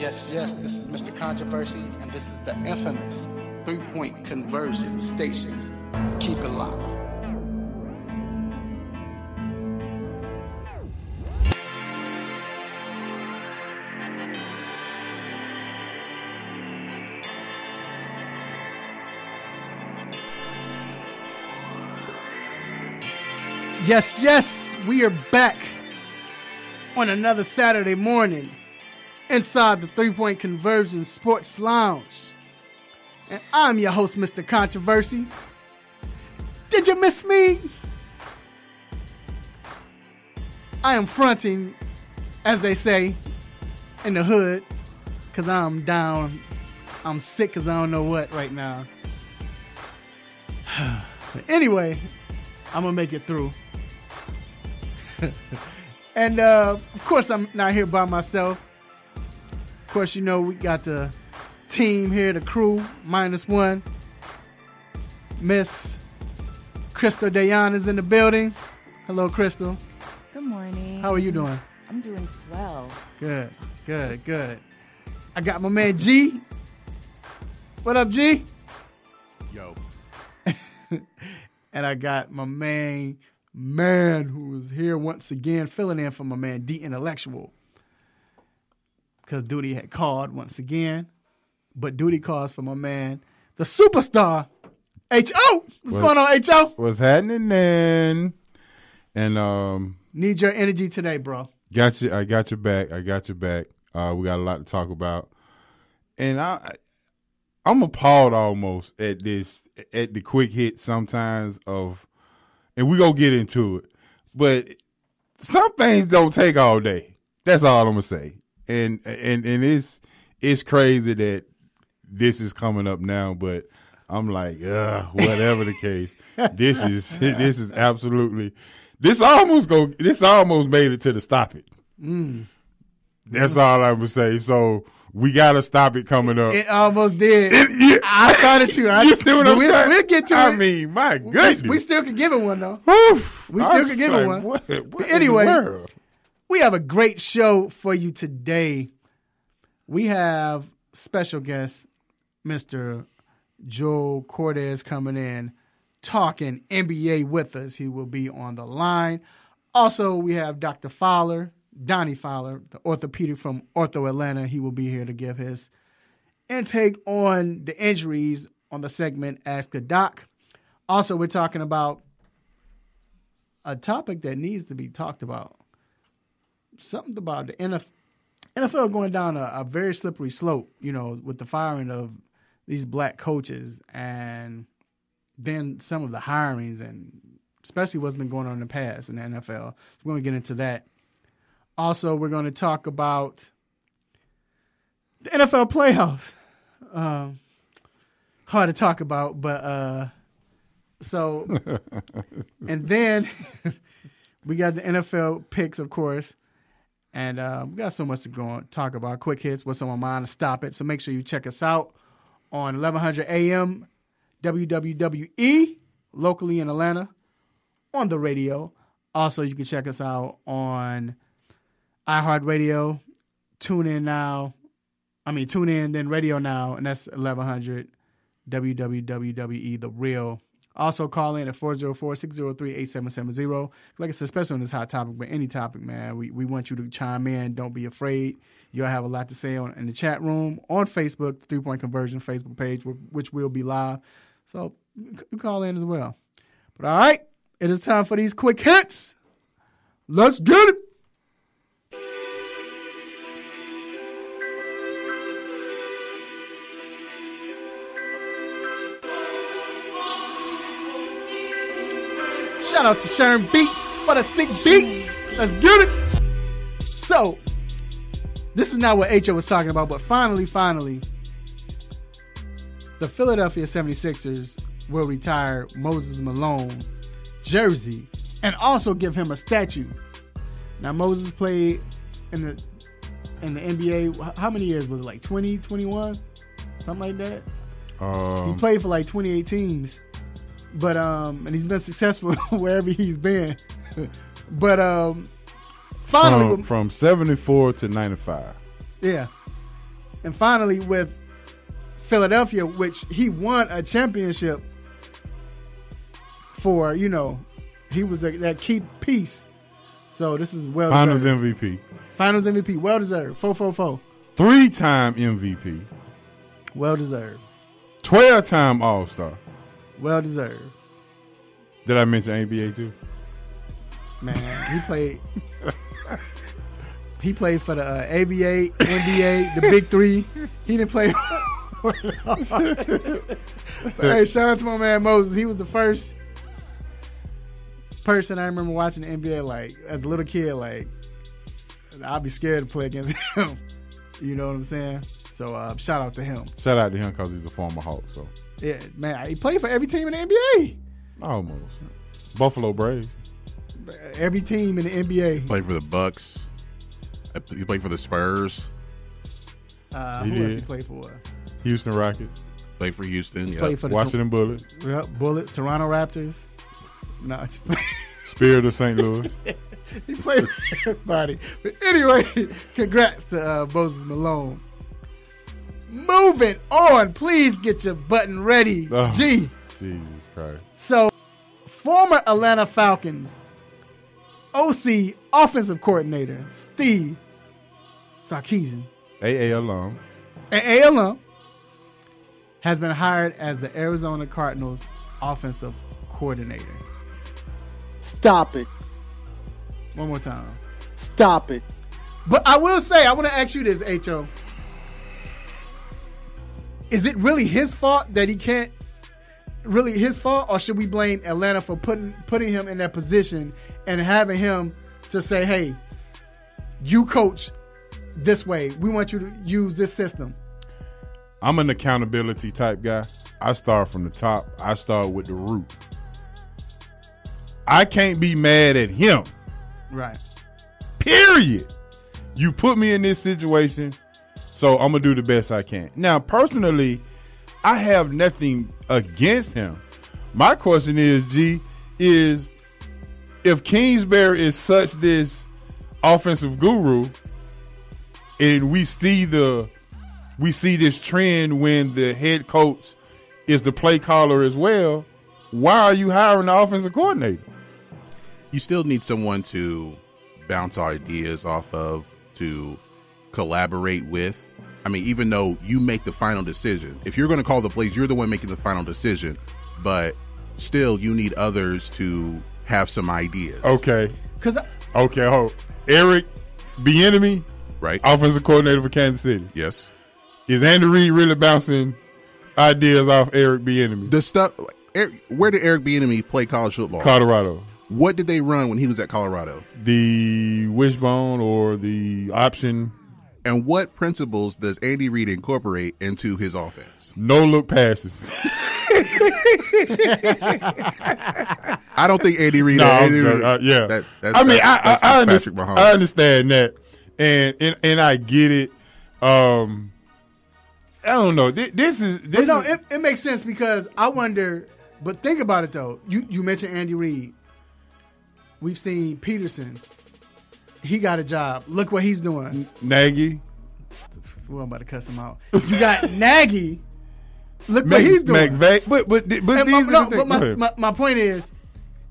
Yes, yes, this is Mr. Controversy, and this is the infamous three point conversion station. Keep it locked. Yes, yes, we are back on another Saturday morning inside the Three Point Conversion Sports Lounge. And I'm your host, Mr. Controversy. Did you miss me? I am fronting, as they say, in the hood, because I'm down. I'm sick because I don't know what right now. but anyway, I'm going to make it through. and uh, of course, I'm not here by myself. Of course, you know we got the team here, the crew, minus one. Miss Crystal Dayan is in the building. Hello, Crystal. Good morning. How are you doing? I'm doing swell. Good, good, good. I got my man G. What up, G? Yo. and I got my man man who is here once again, filling in for my man D Intellectual. Because Duty had called once again. But Duty calls for my man, the superstar, H.O. What's What- going on, H.O.? What's happening man? And um Need your energy today, bro. got you I got your back. I got your back. Uh we got a lot to talk about. And I I'm appalled almost at this at the quick hit sometimes of and we gonna get into it. But some things don't take all day. That's all I'm gonna say. And and and it's it's crazy that this is coming up now, but I'm like, whatever the case, this is this is absolutely this almost go this almost made it to the stop it. Mm. That's all I would say. So we gotta stop it coming up. It almost did. It- yeah. I started to. I you see what I'm we'll, saying? We'll get to I it. I mean, my goodness. we still can give it one, though. Oof. we still could give was it one. What, what But in the anyway? We have a great show for you today. We have special guest, Mr. Joe Cortez, coming in talking NBA with us. He will be on the line. Also, we have Dr. Fowler, Donnie Fowler, the orthopedic from Ortho Atlanta. He will be here to give his intake on the injuries on the segment Ask a Doc. Also, we're talking about a topic that needs to be talked about something about the NFL, NFL going down a, a very slippery slope, you know, with the firing of these black coaches and then some of the hirings and especially what's been going on in the past in the NFL. We're going to get into that. Also, we're going to talk about the NFL playoffs. Um, hard to talk about, but uh, so and then we got the NFL picks, of course. And uh, we got so much to go on, talk about. Quick hits, what's on my mind, to stop it. So make sure you check us out on 1100 AM WWWE locally in Atlanta on the radio. Also, you can check us out on iHeartRadio, Tune In Now. I mean, Tune In, then Radio Now, and that's 1100 WWWE, the real. Also, call in at 404 603 8770. Like I said, especially on this hot topic, but any topic, man, we, we want you to chime in. Don't be afraid. You'll have a lot to say on, in the chat room, on Facebook, Three Point Conversion Facebook page, which will be live. So call in as well. But all right, it is time for these quick hits. Let's get it. Shout out to Sharon Beats for the sick beats. Let's get it. So, this is not what H.O. was talking about, but finally, finally, the Philadelphia 76ers will retire Moses Malone jersey and also give him a statue. Now, Moses played in the in the NBA. How many years was it? Like 20, 21? Something like that. He Um, played for like 28 teams, but um, and he's been successful wherever he's been. but um, finally, from, from 74 to 95. yeah, and finally with Philadelphia, which he won a championship for. You know, he was a, that key piece. So this is well Finals deserved. MVP, Finals MVP, well deserved. Four four four. Three time MVP, well deserved, twelve time All Star. Well deserved. Did I mention NBA too? Man, he played. he played for the uh, ABA, NBA, the Big Three. He didn't play. hey, shout out to my man Moses. He was the first person I remember watching the NBA. Like as a little kid, like I'd be scared to play against him. You know what I'm saying? So uh, shout out to him. Shout out to him because he's a former Hawk. So Yeah, man, he played for every team in the NBA. almost Buffalo Braves. Every team in the NBA. Played for the Bucks. He played for the Spurs. Uh, He who else he did. played for? Houston Rockets, Played for Houston. Yeah. Played for the Washington Bullets, Yep, Bullet, Toronto Raptors. No, Spirit of St. Louis. he played with everybody. But anyway, congrats to uh, Moses Malone. Moving on, please get your button ready. Oh. G. Jesus Christ. So, former Atlanta Falcons OC offensive coordinator Steve Sarkisian AA alum. and ALM has been hired as the Arizona Cardinals offensive coordinator. Stop it. One more time. Stop it. But I will say, I want to ask you this, Ho. Is it really his fault that he can't? Really his fault, or should we blame Atlanta for putting putting him in that position and having him to say, "Hey, you coach this way. We want you to use this system." I'm an accountability type guy. I start from the top. I start with the root. I can't be mad at him. Right. Period. You put me in this situation, so I'm gonna do the best I can. Now, personally, I have nothing against him. My question is, G, is if Kingsbury is such this offensive guru, and we see the we see this trend when the head coach is the play caller as well, why are you hiring the offensive coordinator? you still need someone to bounce ideas off of, to collaborate with. I mean, even though you make the final decision, if you're going to call the plays, you're the one making the final decision. But still, you need others to have some ideas. Okay. Because Okay, hold. Eric Bieniemy, Right? offensive coordinator for Kansas City. yes. Is Andy Reid really bouncing ideas off Eric Bieniemy? The stuff. Eric, where did Eric Bieniemy play college football? Colorado. what did they run when he was at Colorado? The wishbone or the option, And what principles does Andy Reid incorporate into his offense? no look passes. I don't think Andy Reid. No, I'm Andy. Reid- Uh, yeah. that- that's- I mean, that's- I, that's I, I, understand, I understand that, and, and and I get it. Um, I don't know. This, this is this But no, is, it, it makes sense because I wonder. But think about it though. You you mentioned Andy Reid. We've seen Pederson. He got a job. Look what he's doing. Nagy. Well, I'm about to cuss him out. You got Nagy. Look Mac, what he's doing. McVay, but but but And my, these are no, the but my, my, my point is,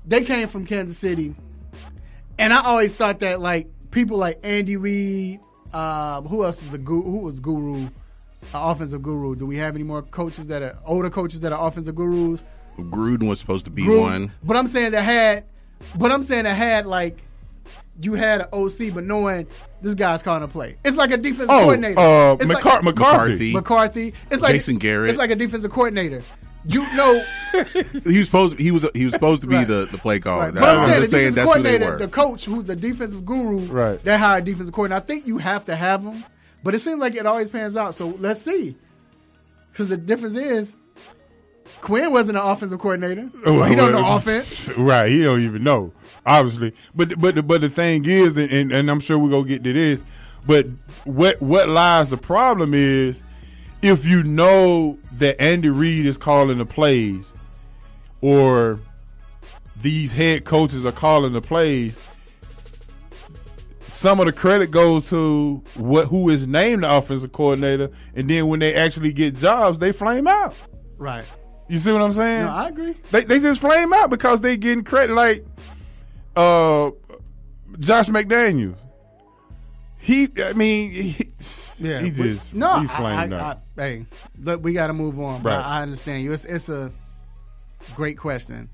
they came from Kansas City, and I always thought that like people like Andy Reid, um, who else is a guru? Who was guru, uh, offensive guru? Do we have any more coaches that are older coaches that are offensive gurus? Gruden was supposed to be Gruden. one. But I'm saying that had, but I'm saying that had like, you had an OC, but knowing this guy's calling a play. It's like a defensive Oh, coordinator. uh, It's McCar- like, McCarthy. McCarthy. McCarthy. It's like Jason Garrett. It's like a defensive coordinator. You know, He was supposed. He was. He was supposed to be Right. the, the play caller. Right. But I'm I'm saying just the saying that's who they were. the coach, who's the defensive guru, Right. That hired defensive coordinator. I think you have to have him, but it seems like it always pans out. So let's see, because the difference is. Quinn wasn't an offensive coordinator. Well, he don't well, know offense. Right, he don't even know, obviously. But but the, but the thing is, and, and, and I'm sure we're gonna get to this, but what what lies the problem is if you know that Andy Reid is calling the plays, or these head coaches are calling the plays, some of the credit goes to what who is named the offensive coordinator, and then when they actually get jobs, they flame out. Right. You see what I'm saying? No, I agree. They they just flame out because they getting credit like uh Josh McDaniels. He I mean he, Yeah, he just no. he I, flamed I, out. I, hey, look, we got to move on. But Right. I, I understand you. It's, it's a great question.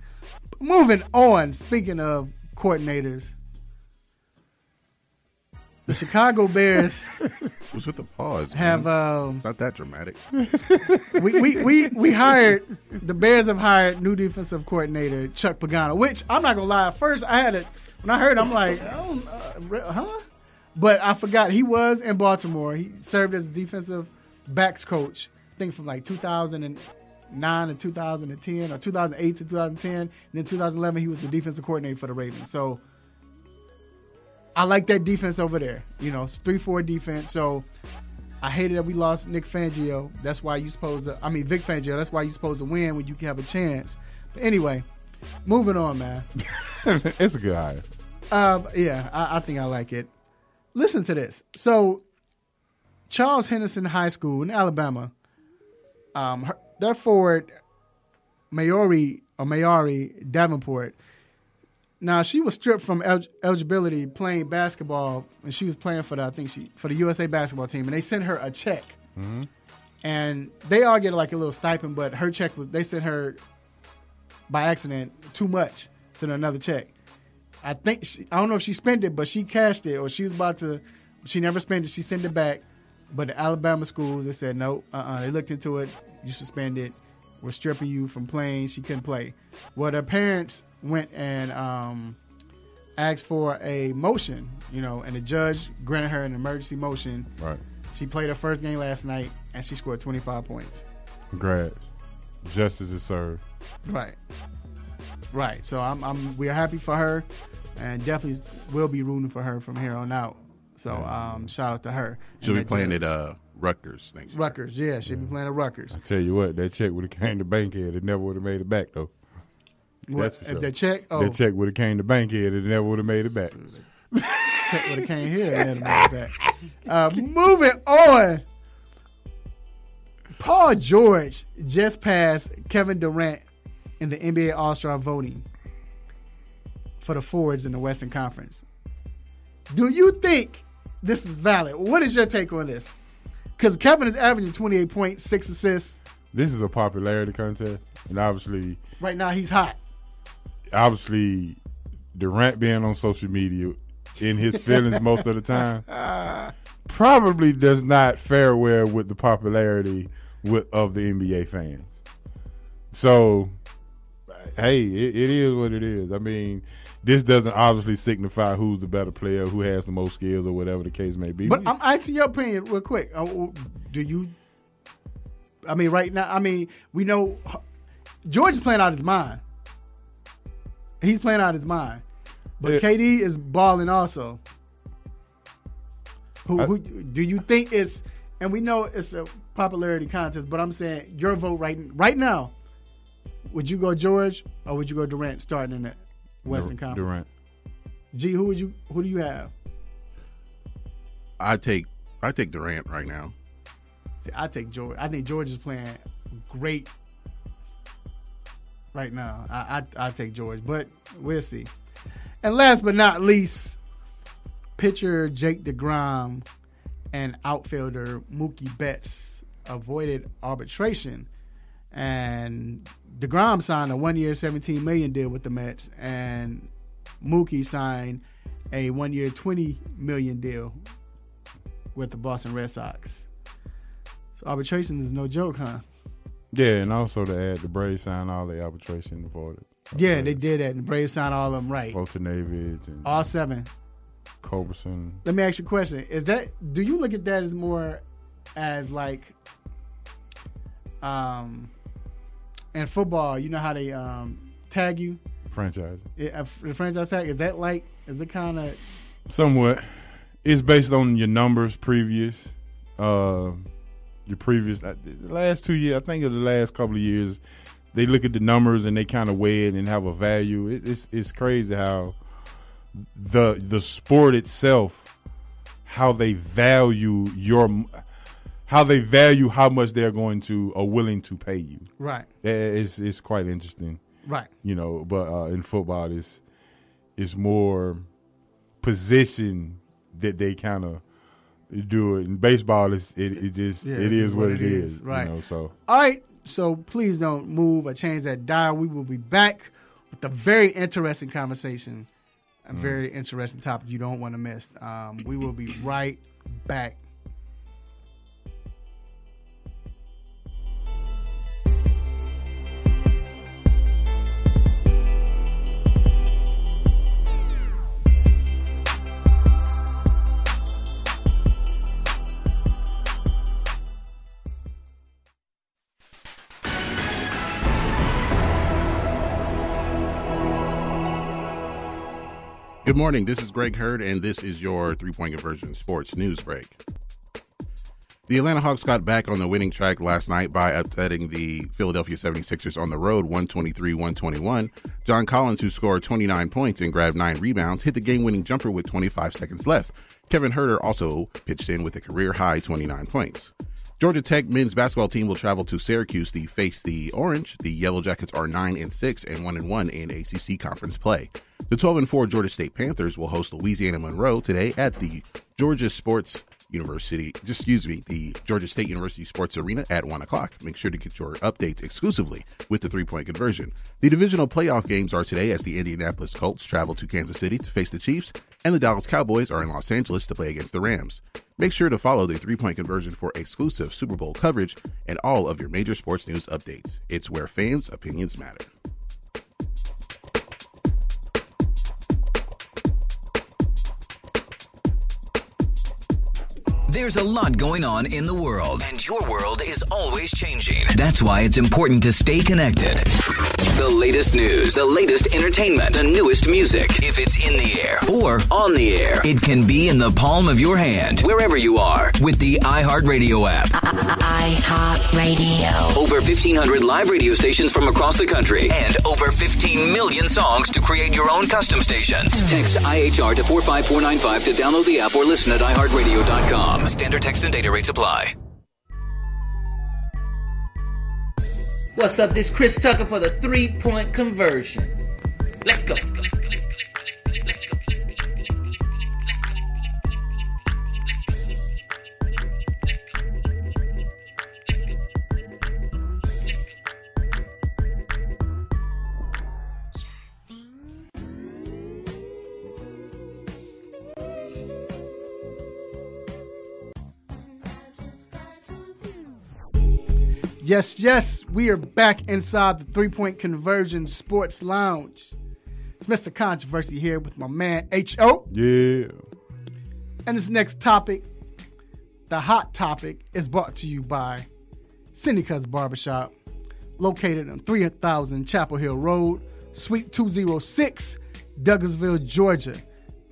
Moving on. Speaking of coordinators, the Chicago Bears What's with the pause? have um, not that dramatic. we, we, we, we hired the Bears have hired new defensive coordinator Chuck Pagano, which I'm not gonna lie. At first, I had it when I heard. I'm like, I don't, uh, huh? But I forgot he was in Baltimore. He served as defensive backs coach. I think from like 2009 to 2010 or 2008 to 2010. And then 2011, he was the defensive coordinator for the Ravens. So I like that defense over there. You know, it's three four defense. So I hated that we lost Nick Fangio. That's why you supposed to. I mean Vic Fangio. That's why you supposed to win when you have a chance. But anyway, moving on, man. it's a good hire. Um, yeah, I, I think I like it. Listen to this. So, Charles Henderson High School in Alabama, um, her, their forward, Mayori or Mayari Davenport. Now she was stripped from el- eligibility playing basketball, and she was playing for the I think she for the USA basketball team, and they sent her a check, and they all get like a little stipend, but her check was they sent her by accident too much, sent her another check. I think she, I don't know if she spent it, but she cashed it, or she was about to. She never spent it. She sent it back, but the Alabama schools they said no. Uh, uh They looked into it. You suspended. We're stripping you from playing. She couldn't play. Well, her parents went and um, asked for a motion, you know, and the judge granted her an emergency motion. Right. She played her first game last night, and she scored 25 points. Congrats. Justice is served. Right. Right. So I'm, I'm we're happy for her and definitely will be rooting for her from here on out. So um, shout out to her. She'll be playing judge. at uh, Rutgers next year. Rutgers. Yeah, she'll be playing at Rutgers. I tell you what, that check would have came to Bankhead. It never would have made it back though. What, for sure. the check oh That check would have came to Bankhead. It never would have made it back. check would have came here and then made it back. Uh, moving on. Paul George just passed Kevin Durant in the NBA All Star voting for the forwards in the Western Conference. Do you think this is valid? What is your take on this? Because Kevin is averaging 28 points, six assists. This is a popularity contest, and obviously, Right now, he's hot. obviously, Durant being on social media in his feelings most of the time probably does not fare well with the popularity with, of the NBA fans. So, hey, it, it is what it is. I mean, this doesn't obviously signify who's the better player, who has the most skills, or whatever the case may be. But I'm asking your opinion real quick. Uh, do you? I mean, right now, I mean, we know George is playing out his mind. He's playing out his mind, but Yeah. KD is balling also. Who, I- who do you think it's? And we know it's a popularity contest, but I'm saying your vote right right now. Would you go George or would you go Durant starting in the Western Conference? Durant. G, who would you? Who do you have? I take I take Durant right now. See, I take George. I think George is playing great right now. I I, I take George, but we'll see. And last but not least, pitcher Jake DeGrom and outfielder Mookie Betts avoided arbitration, and DeGrom signed a one-year, seventeen million deal with the Mets, and Mookie signed a one-year, twenty million deal with the Boston Red Sox. So arbitration is no joke, huh? Yeah, and also to add, the Braves signed all the arbitration avoided. Yeah, they did that, and the Braves signed all of them right. Foltynewicz and All seven. Culberson. Let me ask you a question: Is that do you look at that as more as like, um, in football? You know how they um tag you, franchise. Yeah, the franchise tag. Is that like? Is it kind of? Somewhat. It's based on your numbers previous. Uh, your previous uh, the last two years. I think of the last couple of years, they look at the numbers and they kind of weigh it and have a value. It, it's it's crazy how the the sport itself how they value your how they value how much they're going to are willing to pay you. Right. It's it's quite interesting, Right. you know. But uh, in football, it's it's more position that they kind of do it. In baseball, it's it, it just Yeah, it it's what what it is, is, right. You know, so All right. So please don't move or change that dial. We will be back with a very interesting conversation, a very interesting topic you don't want to miss. Um, we will be right back. Good morning. This is Greg Hurd, and this is your three point conversion sports news break. The Atlanta Hawks got back on the winning track last night by upsetting the Philadelphia 76ers on the road 123 121. John Collins, who scored 29 points and grabbed nine rebounds, hit the game winning jumper with 25 seconds left. Kevin Huerter also pitched in with a career high 29 points. Georgia Tech men's basketball team will travel to Syracuse to face the Orange. The Yellow Jackets are 9 and 6 and 1 and 1 in ACC conference play. The 12 and 4 Georgia State Panthers will host Louisiana Monroe today at the Georgia Sports University, excuse me, the Georgia State University Sports Arena at 1 o'clock. Make sure to get your updates exclusively with the three point conversion. The divisional playoff games are today as the Indianapolis Colts travel to Kansas City to face the Chiefs, and the Dallas Cowboys are in Los Angeles to play against the Rams. Make sure to follow the three point conversion for exclusive Super Bowl coverage and all of your major sports news updates. It's where fans' opinions matter. There's a lot going on in the world, and your world is always changing. That's why it's important to stay connected. The latest news, the latest entertainment, the newest music. If it's in the air or on the air, it can be in the palm of your hand, wherever you are, with the iHeartRadio app. iHeartRadio. Over 1,500 live radio stations from across the country, and over 15 million songs to create your own custom stations. Text IHR to 45495 to download the app or listen at iHeartRadio.com. Standard text and data rates apply. What's up? This is Chris Tucker for the three point conversion. Let's go. Let's go. Let's go. Let's go. Yes, yes, we are back inside the three point conversion sports lounge. It's Mr. Controversy here with my man H.O. yeah. And this next topic, the hot topic, is brought to you by Syndica's Barbershop, located on 3000 Chapel Hill Road, Suite 206, Douglasville, Georgia.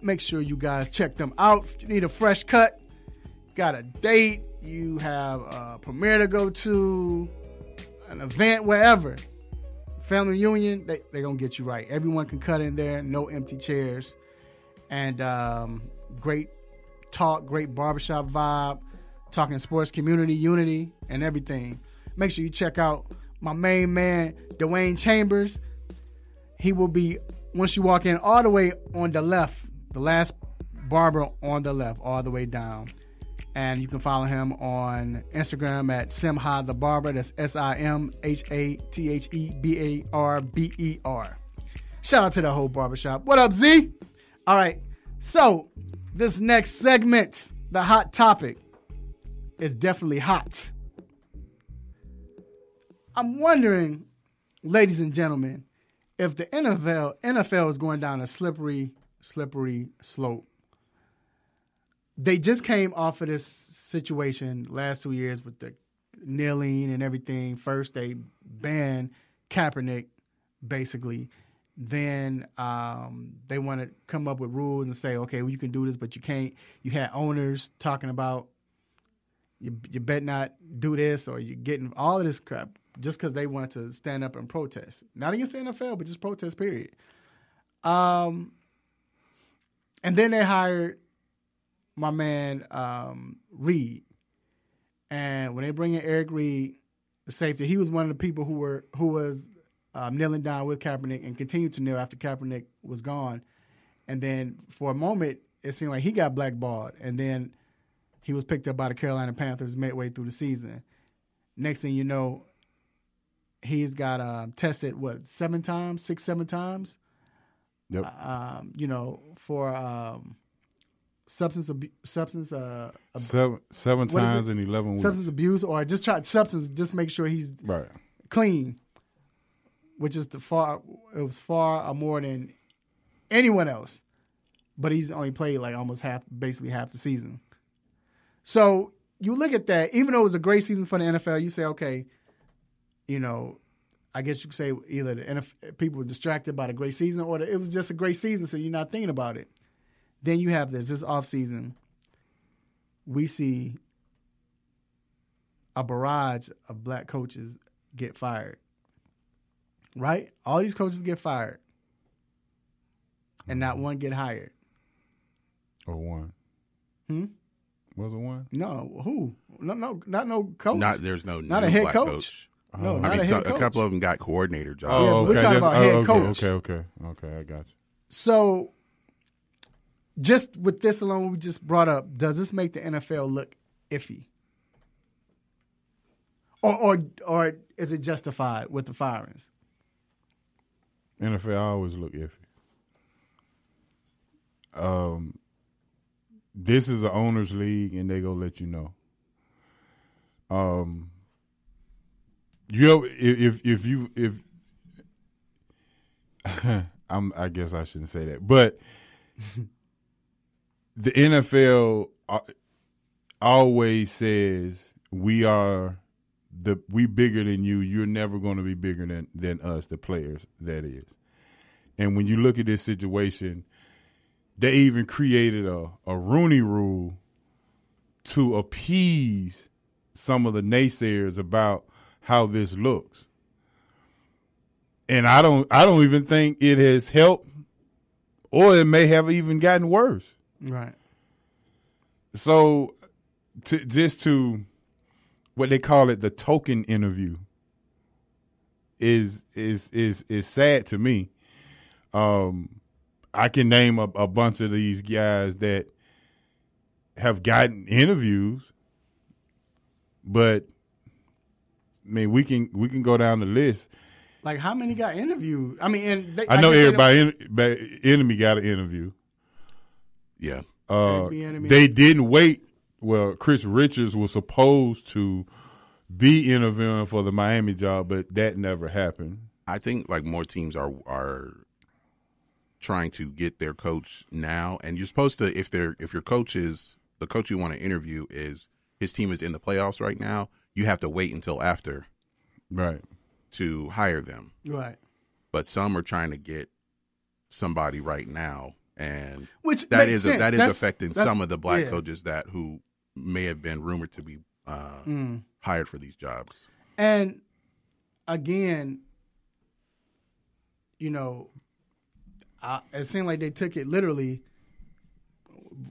Make sure you guys check them out. If you need a fresh cut, got a date, you have a premiere to go to, an event, wherever. Family reunion, they, they're going to get you right. Everyone can cut in there, no empty chairs. And um, great talk, great barbershop vibe, talking sports, community, unity, and everything. Make sure you check out my main man, Dwayne Chambers. He will be, once you walk in, all the way on the left, the last barber on the left, all the way down. And you can follow him on Instagram at Simha the Barber. That's S I M H A T H E B A R B E R. Shout out to the whole barbershop. What up, Z? All right. So, this next segment, the hot topic, is definitely hot. I'm wondering, ladies and gentlemen, if the NFL NFL is going down a slippery, slippery slope. They just came off of this situation last two years with the kneeling and everything. First, they banned Kaepernick, basically. Then um, they want to come up with rules and say, okay, well, you can do this, but you can't. You had owners talking about you, you better not do this or you're getting all of this crap just because they want to stand up and protest. Not against the NFL, but just protest, period. Um, and then they hired my man um, Reid, and when they bring in Eric Reid, the safety, he was one of the people who were who was um, kneeling down with Kaepernick and continued to kneel after Kaepernick was gone. And then for a moment, it seemed like he got blackballed, and then he was picked up by the Carolina Panthers midway through the season. Next thing you know, he's got uh, tested what seven times, six, seven times Yep. um, you know, for um, substance abu- substance uh, ab- seven seven times in eleven weeks. substance abuse, or just try substance, just make sure he's Right. clean, which is the far it was far more than anyone else, but he's only played like almost half, basically half the season. So you look at that, even though it was a great season for the NFL, you say, okay, you know, I guess you could say either the NFL, people were distracted by the great season, or it was just a great season, so you're not thinking about it. Then you have this this off season. We see a barrage of black coaches get fired. Right? All these coaches get fired. And not one get hired. Or one. Hmm? Was it one? No, who? No, no, not no coach. Not there's no Not new a head black coach. no, I not mean, a so- coach. a couple of them got coordinator jobs. Oh, Yeah, okay. we're talking That's- about head oh, okay, coach. Okay, okay, okay. I got you. So, just with this alone, we just brought up, does this make the NFL look iffy? Or, or, or is it justified with the firings? NFL always look iffy. Um, this is an owners league, and they gonna let you know. Um, you know, if if, if you if I'm, I guess I shouldn't say that, but the NFL uh, always says we are the we bigger than you. You're never going to be bigger than than us, the players. That is, and when you look at this situation, they even created a a Rooney Rule to appease some of the naysayers about how this looks. And I don't I don't even think it has helped or it may have even gotten worse. Right. So to just to what they call it the token interview is is is is sad to me. Um I can name a, a bunch of these guys that have gotten interviews, but I mean we can we can go down the list. Like, how many got interviewed? I mean, and they, I know they everybody in, enemy got an interview. Yeah. Uh, Enemy, enemy. they didn't wait. Well, Chris Richards was supposed to be interviewing for the Miami job, but that never happened. I think like more teams are are trying to get their coach now, and you're supposed to if they're if your coach is the coach you want to interview is his team is in the playoffs right now, you have to wait until after Right. to hire them. Right. But some are trying to get somebody right now, and Which that makes sense. that is That's- affecting that's- some of the black yeah. coaches that who may have been rumored to be uh, Mm. hired for these jobs. And again, you know, I, it seemed like they took it literally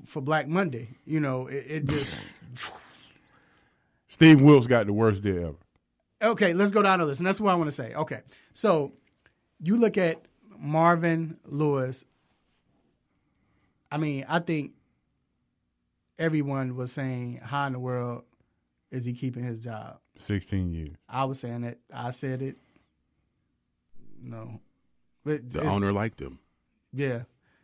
for Black Monday. You know, it, it just Steve Wilks got the worst day ever. okay. Let's go down the list, and that's what I want to say. Okay, so you look at Marvin Lewis. I mean, I think everyone was saying, "How in the world is he keeping his job?" 16 years. I was saying it. I said it. No, but The owner liked him. Yeah.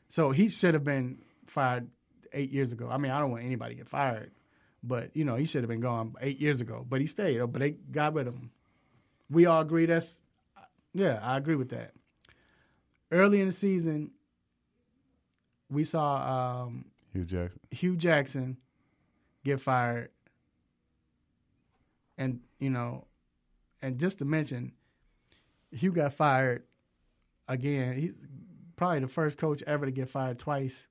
So he should have been fired eight years ago. I mean, I don't want anybody to get fired, but you know, he should have been gone eight years ago. But he stayed. But they got rid of him. We all agree that's yeah, I agree with that. Early in the season, we saw um, Hue Jackson. Hue Jackson get fired, and you know, and just to mention, Hue got fired again. He's probably the first coach ever to get fired twice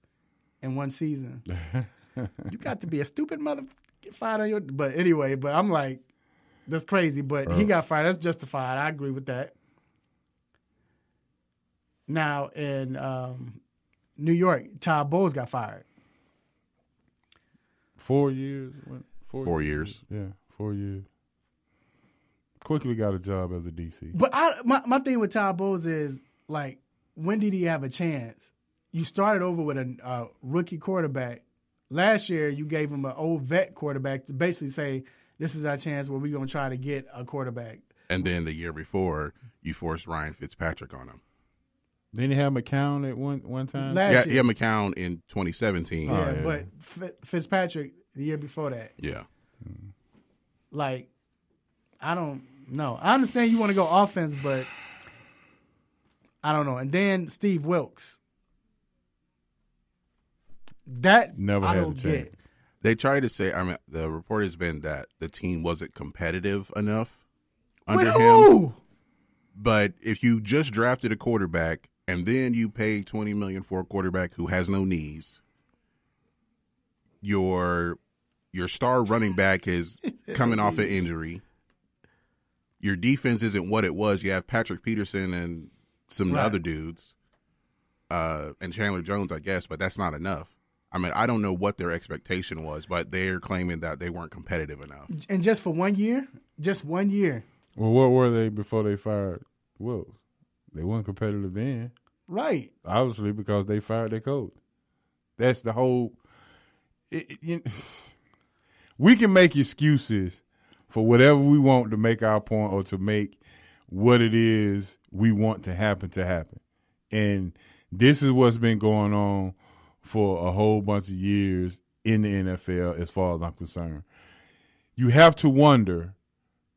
in one season. you got to be a stupid mother get fired on your. But anyway, but I'm like, that's crazy. But he got fired. That's justified. I agree with that. Now in um, New York, Todd Bowles got fired. four years. What, Four, Four years. Yeah, four years. Quickly got a job as a DC. But I, my my thing with Todd Bowles is like, when did he have a chance? You started over with a uh, rookie quarterback. Last year, you gave him an old vet quarterback to basically say, "This is our chance where we're gonna try to get a quarterback." And then the year before, you forced Ryan Fitzpatrick on him. Didn't he have McCown at one one time? Last Yeah, year, yeah, McCown in 2017. yeah, Oh, yeah. but Fi- Fitzpatrick the year before that. yeah. Like, I don't know. I understand you want to go offense, but I don't know. And then Steve Wilks. That Never I had don't a get. chance. They tried to say, I mean, the report has been that the team wasn't competitive enough under With him. who? But if you just drafted a quarterback and then you pay 20 million for a quarterback who has no knees, your your star running back is coming off an injury. Your defense isn't what it was. You have Patrick Peterson and some Right. other dudes, uh, and Chandler Jones, I guess, but that's not enough. I mean, I don't know what their expectation was, but they're claiming that they weren't competitive enough. And just for one year, just one year, Well, what were they before they fired Wilks? They weren't competitive then, right? obviously, because they fired their coach. That's the whole. It, it- you- we can make excuses for whatever we want to make our point or to make what it is we want to happen to happen. And this is what's been going on for a whole bunch of years in the NFL, as far as I'm concerned. You have to wonder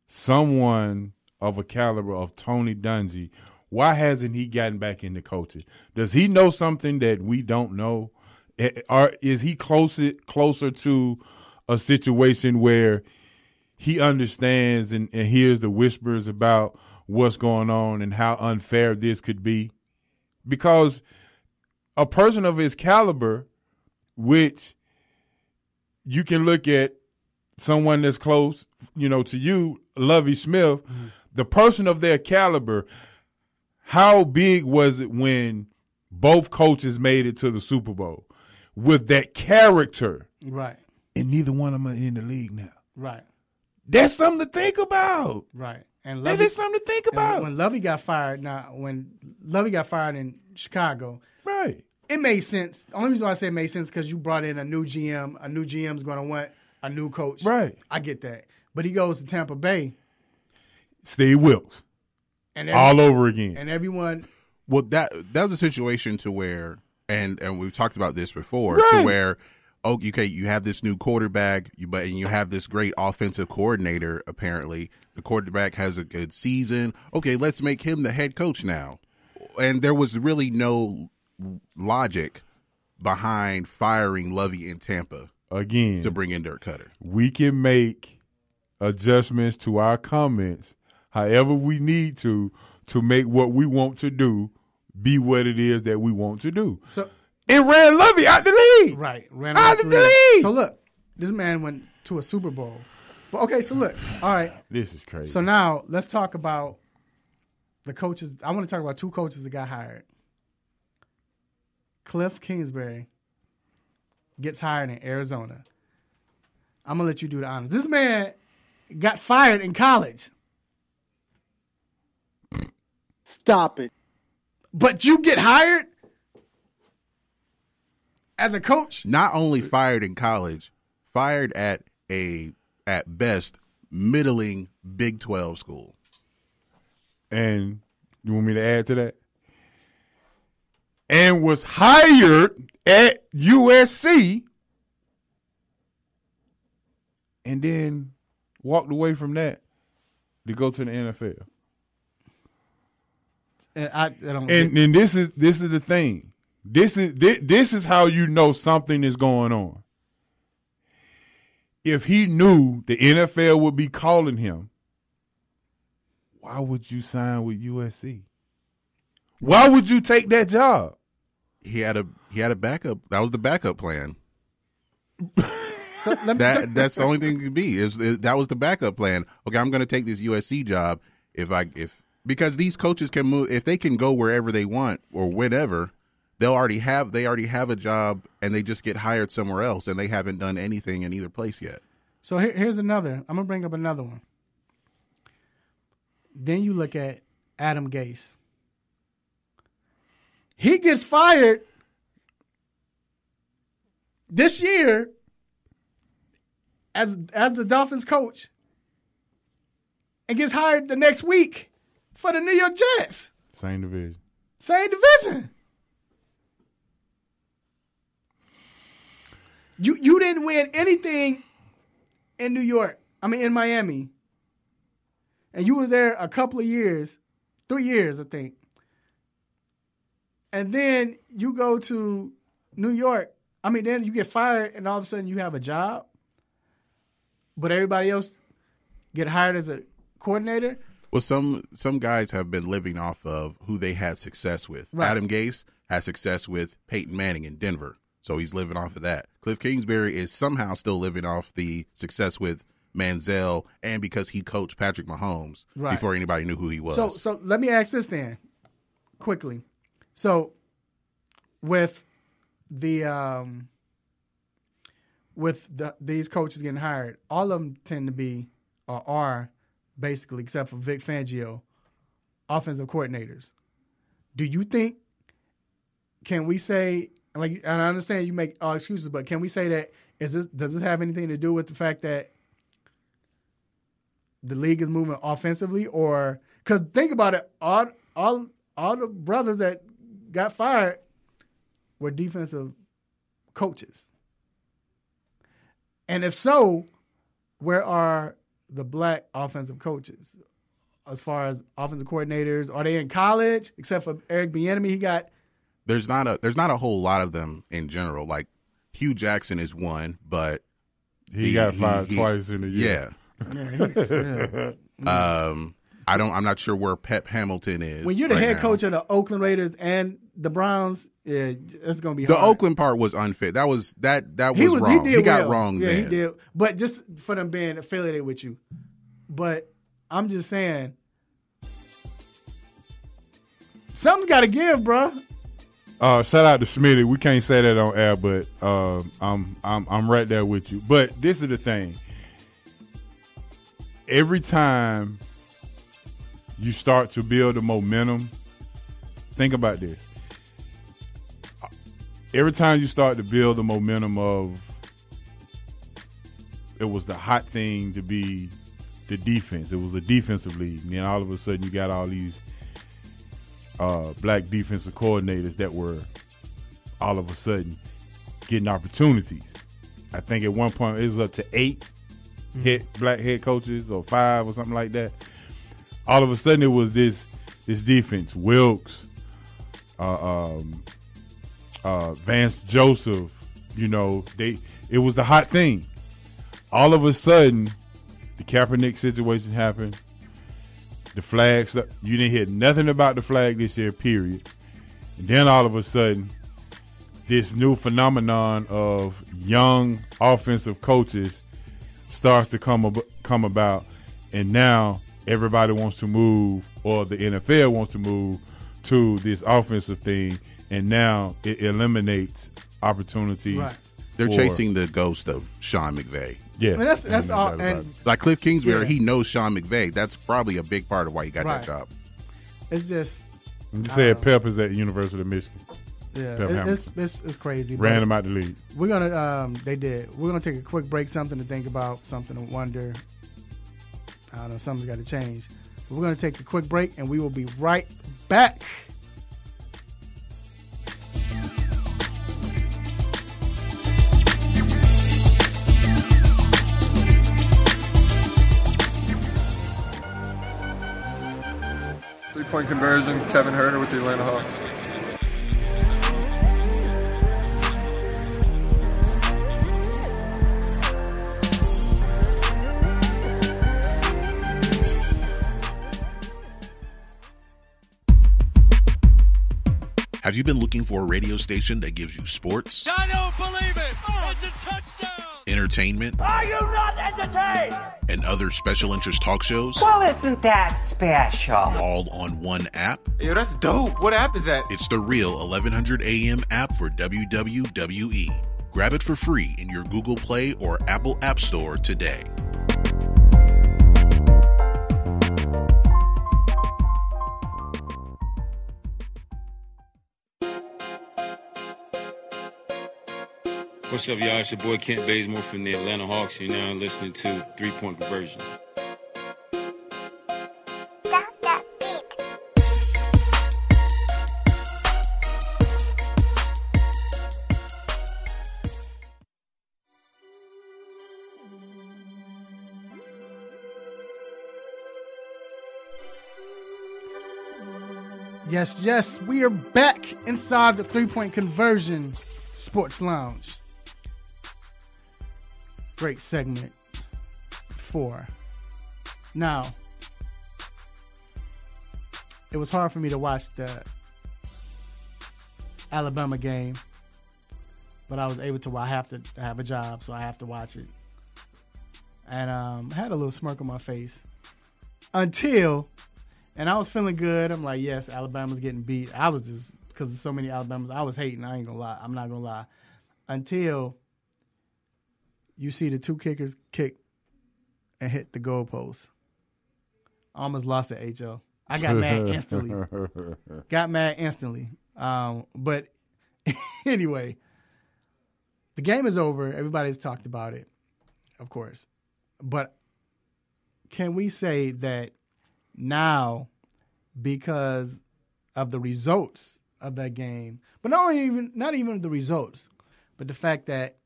someone of a caliber of Tony Dungy, why hasn't he gotten back into coaching? Does he know something that we don't know? Eh, Or is he closer closer to a situation where he understands and, and hears the whispers about what's going on and how unfair this could be? Because a person of his caliber, which you can look at someone that's close, you know, to you, Lovie Smith, the person of their caliber, how big was it when both coaches made it to the Super Bowl with that character? Right, And neither one of them are in the league now. right, That's something to think about. right. And That Lovie, is something to think about. when Lovie got fired, now when Lovie got fired in Chicago, right. it made sense. The only reason why I say it made sense because you brought in a new GM. A new GM's going to want a new coach. Right. I get that. But he goes to Tampa Bay, Steve Wilks and every, all over again. and everyone. Well, that that was a situation to where, and and we've talked about this before, Right. to where, oh, okay, you have this new quarterback, you but and you have this great offensive coordinator. Apparently, the quarterback has a good season. Okay, let's make him the head coach now. And there was really no logic behind firing Lovie in Tampa again, to bring in Dirk Koetter. we can make adjustments to our comments however we need to to make what we want to do be what it is that we want to do. So it ran Lovie out the league. right, ran Out the league. So look, this man went to a Super Bowl. But okay, so look, all right. This is crazy. So now let's talk about the coaches. I want to talk about two coaches that got hired. Cliff Kingsbury gets hired in Arizona. I'm gonna let you do the honors. This man got fired in college, Stop it. but you get hired as a coach. Not only fired in college, fired at a at best middling Big Twelve school. and you want me to add to that? And was hired at USC and then walked away from that to go to the NFL. And I, I don't. And and this is this is the thing. This is this, this is how you know something is going on. If he knew the NFL would be calling him, why would you sign with USC? Why would you take that job? He had a he had a backup. That was the backup plan. so let me, That that's the only thing it could be. Is, is that was the backup plan? Okay, I'm going to take this USC job if I if because these coaches can move if they can go wherever they want or whenever, they'll already have they already have a job and they just get hired somewhere else and they haven't done anything in either place yet. So here, here's another. I'm gonna bring up another one. Then you look at Adam Gase. He gets fired this year as as the Dolphins coach and gets hired the next week for the New York Jets. Same division. Same division. You you didn't win anything in New York. I mean in Miami. And you were there a couple of years, three years, I think. And then you go to New York. I mean, then you get fired, and all of a sudden you have a job. But everybody else get hired as a coordinator. Well, some some guys have been living off of who they had success with. Right. Adam Gase had success with Peyton Manning in Denver, so he's living off of that. Cliff Kingsbury is somehow still living off the success with Manziel, and because he coached Patrick Mahomes Right. before anybody knew who he was. So so let me ask this then, quickly. So with the um with the these coaches getting hired, all of them tend to be or are basically, except for Vic Fangio, offensive coordinators. Do you think can we say like and I understand you make all excuses, but can we say that is this does this have anything to do with the fact that the league is moving offensively or because think about it all all all the brothers that got fired were defensive coaches and if so where are the black offensive coaches as far as offensive coordinators are they in college except for eric Bieniemy, he got there's not a there's not a whole lot of them in general. Like Hue Jackson is one, but He, He- got he- fired he- twice in a year. yeah. yeah. Um, I don't. I'm not sure where Pep Hamilton is. when you're the right head now. coach of the oakland raiders and the browns yeah, it's gonna be the hard. Oakland part was unfit. That was that that was, he was wrong. he did got well. wrong Yeah, then. he did. But just for them being affiliated with you. But I'm just saying, something's got to give, bro. Uh, shout out to Smitty. We can't say that on air, but uh, I'm I'm I'm right there with you. But this is the thing. Every time you start to build a momentum, think about this. Every time you start to build the momentum of it was the hot thing to be the defense. It was a defensive league. And then all of a sudden you got all these uh, black defensive coordinators that were all of a sudden getting opportunities. I think at one point it was up to 8 head black head coaches or five or something like that. All of a sudden it was this this defense, Wilks, uh, um, uh, Vance Joseph. You know, they it was the hot thing. All of a sudden, the Kaepernick situation happened. The flag stuff. You didn't hear nothing about the flag this year, period. And then all of a sudden, this new phenomenon of young offensive coaches starts to come ab- come about, and now everybody wants to move, or the NFL wants to move to this offensive thing, and now it eliminates opportunities. Right. They're for- chasing the ghost of Sean McVay. Yeah, And that's that's all. And. Like Cliff Kingsbury, Yeah. he knows Sean McVay. That's probably a big part of why he got Right. that job. it's just And you said Pep is at the University of Michigan. yeah, Pep it- Hamilton. it's, it's it's crazy. but Ran him out the league. We're gonna um they did. We're gonna take a quick break. Something to think about. Something to wonder. I don't know. Something's got to change. But we're gonna take a quick break, and we will be right back. Three point conversion, Kevin Huerter with the Atlanta Hawks. Have you been looking for a radio station that gives you sports, I don't believe it. It's a touchdown. entertainment, Are you not entertained? And and other special interest talk shows Well, isn't that special? all on one app? Yo, that's dope. What app is that? It's the real 1100 AM app for WWE. Grab it for free in your Google Play or Apple App Store today. What's up, y'all? It's your boy Kent Bazemore from the Atlanta Hawks. You're now listening to Three Point Conversion. Yes, yes, we are back inside the three point conversion sports lounge. Great segment four. Now, it was hard for me to watch the Alabama game, but I was able to. I have to I have a job, so I have to watch it. And um, I had a little smirk on my face until and I was feeling good. I'm like, yes, Alabama's getting beat. I was just because of so many Alabamas. I was hating. I ain't gonna lie. I'm not gonna lie. Until you see the two kickers kick and hit the goalpost. I almost lost it, HO. I got mad instantly. got mad instantly. Um, but anyway, the game is over. Everybody's talked about it, of course. But can we say that now because of the results of that game, but not only even not even the results, but the fact that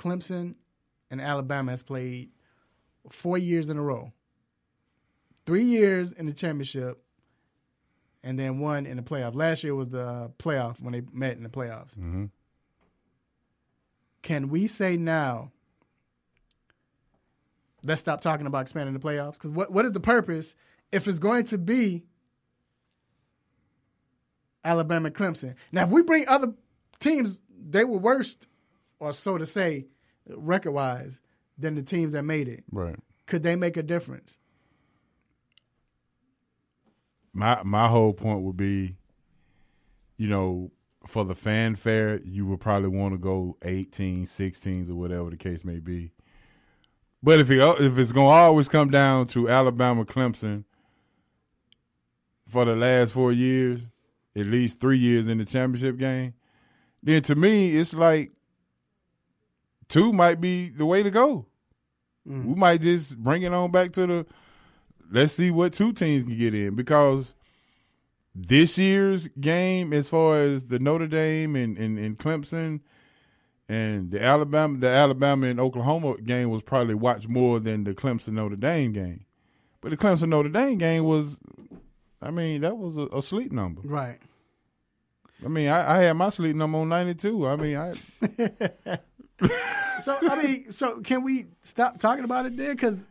Clemson and Alabama has played four years in a row, three years in the championship, and then one in the playoff. Last year was the playoff when they met in the playoffs. Mm-hmm. Can we say now? Let's stop talking about expanding the playoffs because what what is the purpose if it's going to be Alabama Clemson? Now, if we bring other teams, they were worse, or so to say, record wise, than the teams that made it. Right. Could they make a difference? My my whole point would be, you know, for the fanfare, you would probably want to go 18, 16s or whatever the case may be. But if it, if it's going to always come down to Alabama Clemson for the last 4 years, at least 3 years in the championship game, then to me it's like two might be the way to go. Mm. We might just bring it on back to the let's see what two teams can get in because this year's game, as far as the Notre Dame and, and, and Clemson and the Alabama, the Alabama and Oklahoma game was probably watched more than the Clemson Notre Dame game. But the Clemson Notre Dame game was, I mean, that was a, a sleep number. Right. I mean, I, I had my sleep number on ninety two. I mean, I So I mean, so can we stop talking about it then? Because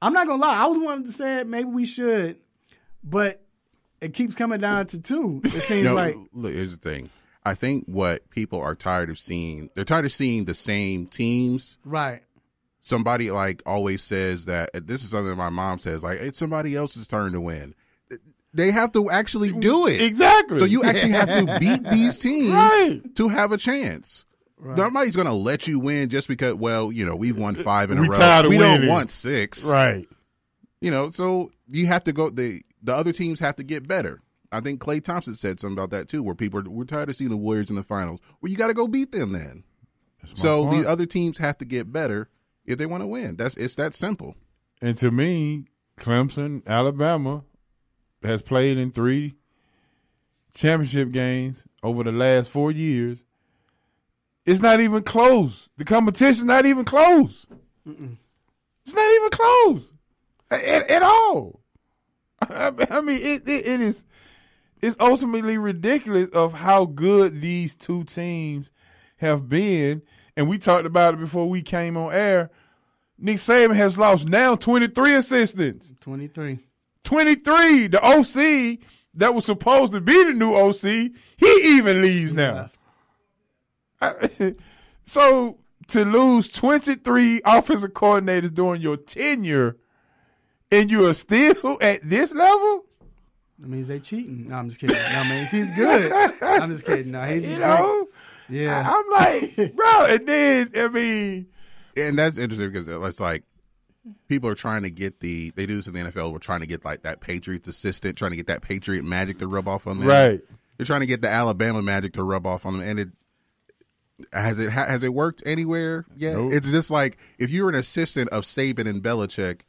I'm not gonna lie, I was wanting to say maybe we should, but it keeps coming down to two. It seems No, like look, here's the thing. I think what people are tired of seeing, they're tired of seeing the same teams. right. Somebody like always says that this is something my mom says, like it's somebody else's turn to win. They have to actually do it. exactly. So you actually have to beat these teams Right. to have a chance. Nobody's going to let you win just because, well, you know, we've won five in a We row. tired of we don't want six. right. You know, so you have to go. The the other teams have to get better. I think Klay Thompson said something about that too, where people are we're tired of seeing the Warriors in the finals. Well, you got to go beat them then. So point. the other teams have to get better if they want to win. That's it's that simple. And to me, Clemson, Alabama has played in three championship games over the last four years. It's not even close. The competition's not even close. It's not even close at, at all. I, mean, it, it, it is. It's ultimately ridiculous of how good these two teams have been, and we talked about it before we came on air. Nick Saban has lost now 23 assistants. 23. 23. The OC that was supposed to be the new OC, he even leaves now. left. I- so to lose 23 offensive coordinators during your tenure and you are still at this level? That means they cheating. No, I'm just kidding. No, man, he's good. I'm just kidding. No, he's You great. know? Yeah. I'm like, bro, and then, I mean, and that's interesting because it's like people are trying to get the they do this in the NFL. We're trying to get like that Patriots assistant, trying to get that Patriot magic to rub off on them. Right. They're trying to get the Alabama magic to rub off on them, and it has it ha- has it worked anywhere yet? Nope. It's just like if you're an assistant of Saban and Belichick,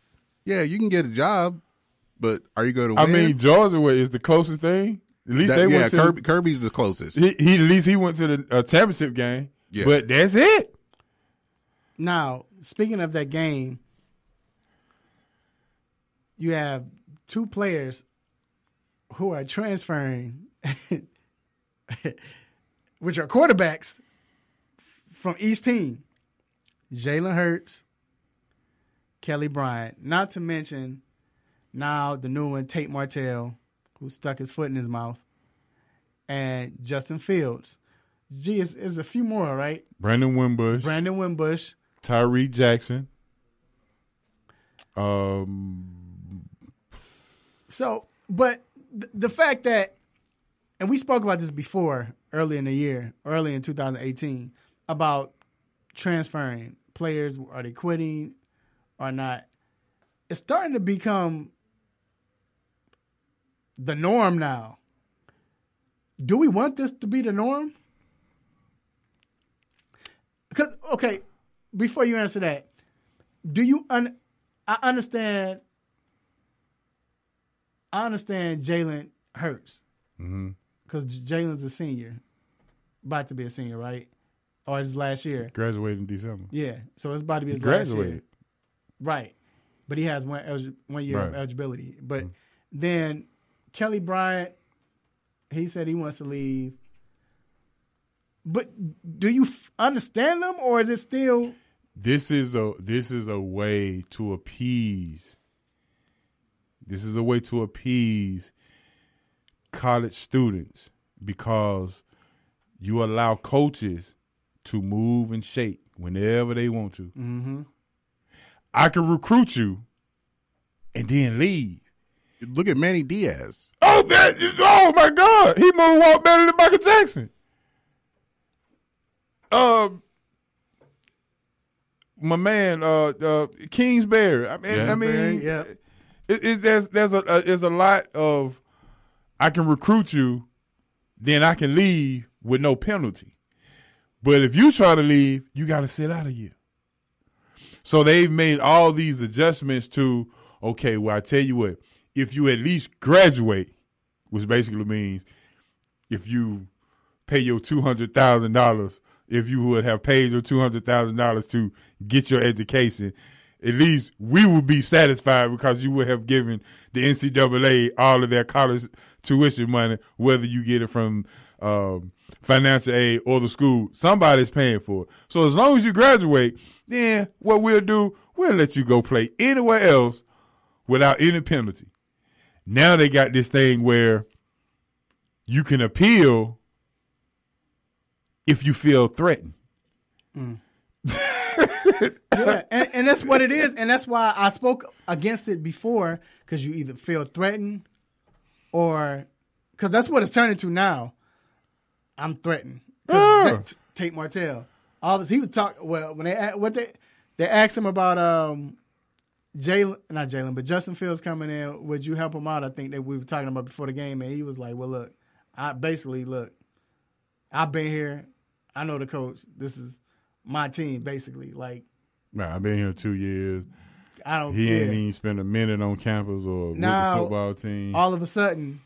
yeah, you can get a job, but are you going to? I mean, Georgia wa- is the closest thing. At least That- they yeah, went to Kirby, Kirby's the closest. he, he at least he went to the uh, championship game. Yeah. But that's it. Now, speaking of that game, you have two players who are transferring, which are quarterbacks from each team Jalen Hurts, Kelly Bryant, not to mention now the new one, Tate Martell, who stuck his foot in his mouth, and Justin Fields. Gee, it's, it's a few more, right? Brandon Wimbush, Brandon Wimbush. Tyree Jackson. Um, So, but th- the fact that, and we spoke about this before, early in the year, early in 2018, about transferring players. Are they quitting or not? It's starting to become the norm now. Do we want this to be the norm? Because okay, before you answer that, do you un? I understand. I understand Jalen Hurts mm-hmm. because Jalen's a senior, about to be a senior, right? Oh, or his last year. graduated in December. Yeah, so it's about to be his last year. graduated. Right. But he has one one year of Right. eligibility. But mm-hmm. then Kelly Bryant, he said he wants to leave. But do you f- understand them, or is it still? This is a this is a way to appease. This is a way to appease college students because you allow coaches to move and shake whenever they want to. Mm-hmm. I can recruit you and then leave. Look at Manny Diaz. Oh, that! Oh my God, he moonwalk better than Michael Jackson. Um, my man, uh, uh, Kingsbury. I mean, Yeah. I mean, Yeah. it, it, there's there's a, a there's a lot of I can recruit you, then I can leave with no penalty. But if you try to leave, you got to sit out a year. So they've made all these adjustments to okay. Well, I tell you what, if you at least graduate, which basically means if you pay your two hundred thousand dollars, if you would have paid your two hundred thousand dollars to get your education, at least we would be satisfied because you would have given the NCAA all of their college tuition money, whether you get it from um, financial aid or the school. Somebody's paying for it. So as long as you graduate, then what we'll do, we'll let you go play anywhere else without any penalty. Now they got this thing where you can appeal if you feel threatened. yeah, and, and that's what it is, and that's why I spoke against it before because you either feel threatened or because that's what it's turned to now. I'm threatened. Tate Martell, all this, he was talking. Well, when they what they they asked him about um Jalen, not Jalen, but Justin Fields coming in. Would you help him out? I think that we were talking about before the game, and he was like, "Well, look, I basically look, I've been here. I know the coach. This is my team, basically. Like, Nah, I've been here two years. I don't. He ain't even spent a minute on campus or with the football team. all of a sudden,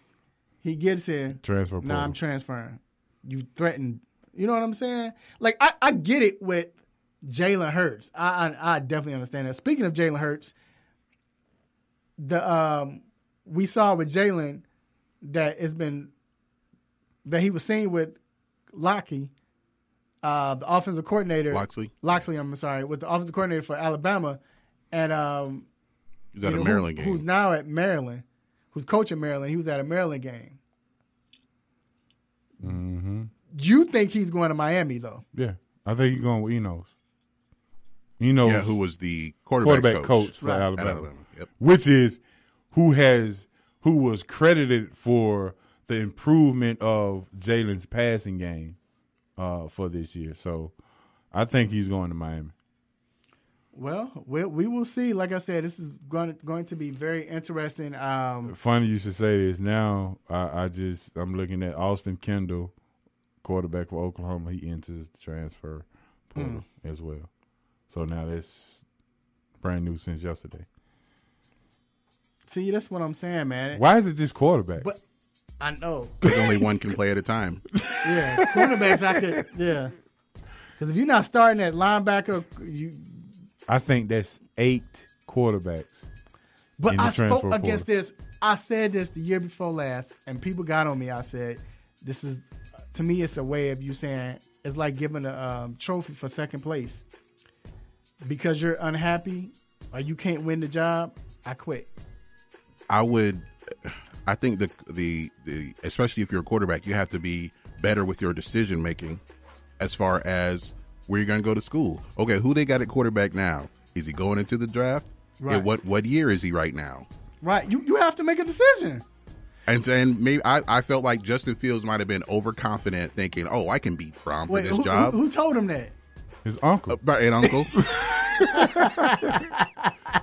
he gets here. Transfer Now portal. I'm transferring. You threatened. You know what I'm saying? Like I, I get it with Jalen Hurts. I, I I definitely understand that. Speaking of Jalen Hurts, the um we saw with Jalen that it's been that he was seen with Lockey, uh, the offensive coordinator. Locksley? Locksley, I'm sorry, with the offensive coordinator for Alabama, and um, He was at a Maryland who- game. Who's now at Maryland, who's coaching Maryland. He was at a Maryland game. Mm-hmm. You think he's going to Miami though? Yeah, I think he's going with Enos. You know, Yeah, who was the quarterback's quarterback coach, coach, for Right. Alabama, Alabama, yep. which is who has who was credited for the improvement of Jalen's passing game uh, for this year. So I think he's going to Miami. Well, we we will see. Like I said, this is going going to be very interesting. Um, Funny you should say this. Now I, I just I'm looking at Austin Kendall, quarterback for Oklahoma. He enters the transfer portal as well. So now that's brand new since yesterday. see, that's what I'm saying, man. Why is it just quarterback? But I know. Because only one can play at a time. Yeah, cornerbacks. I could. Yeah, because if you're not starting at linebacker, you. I think that's eight quarterbacks. But in the I spoke transfer against portal. this. I said this the year before last, and people got on me. I said, "This is to me, it's a way of you saying it's like giving a um, trophy for second place because you're unhappy or you can't win the job. I quit. I would. I think the the the especially if you're a quarterback, you have to be better with your decision making, as far as where you're going to go to school. Okay, who they got at quarterback now? Is he going into the draft? Right. Yeah, what what year is he right now? Right? You you have to make a decision. And then maybe I, I felt like Justin Fields might have been overconfident, thinking, "Oh, I can beat Fromm for this who, job." who, who told him that? His uncle Uh, and Uncle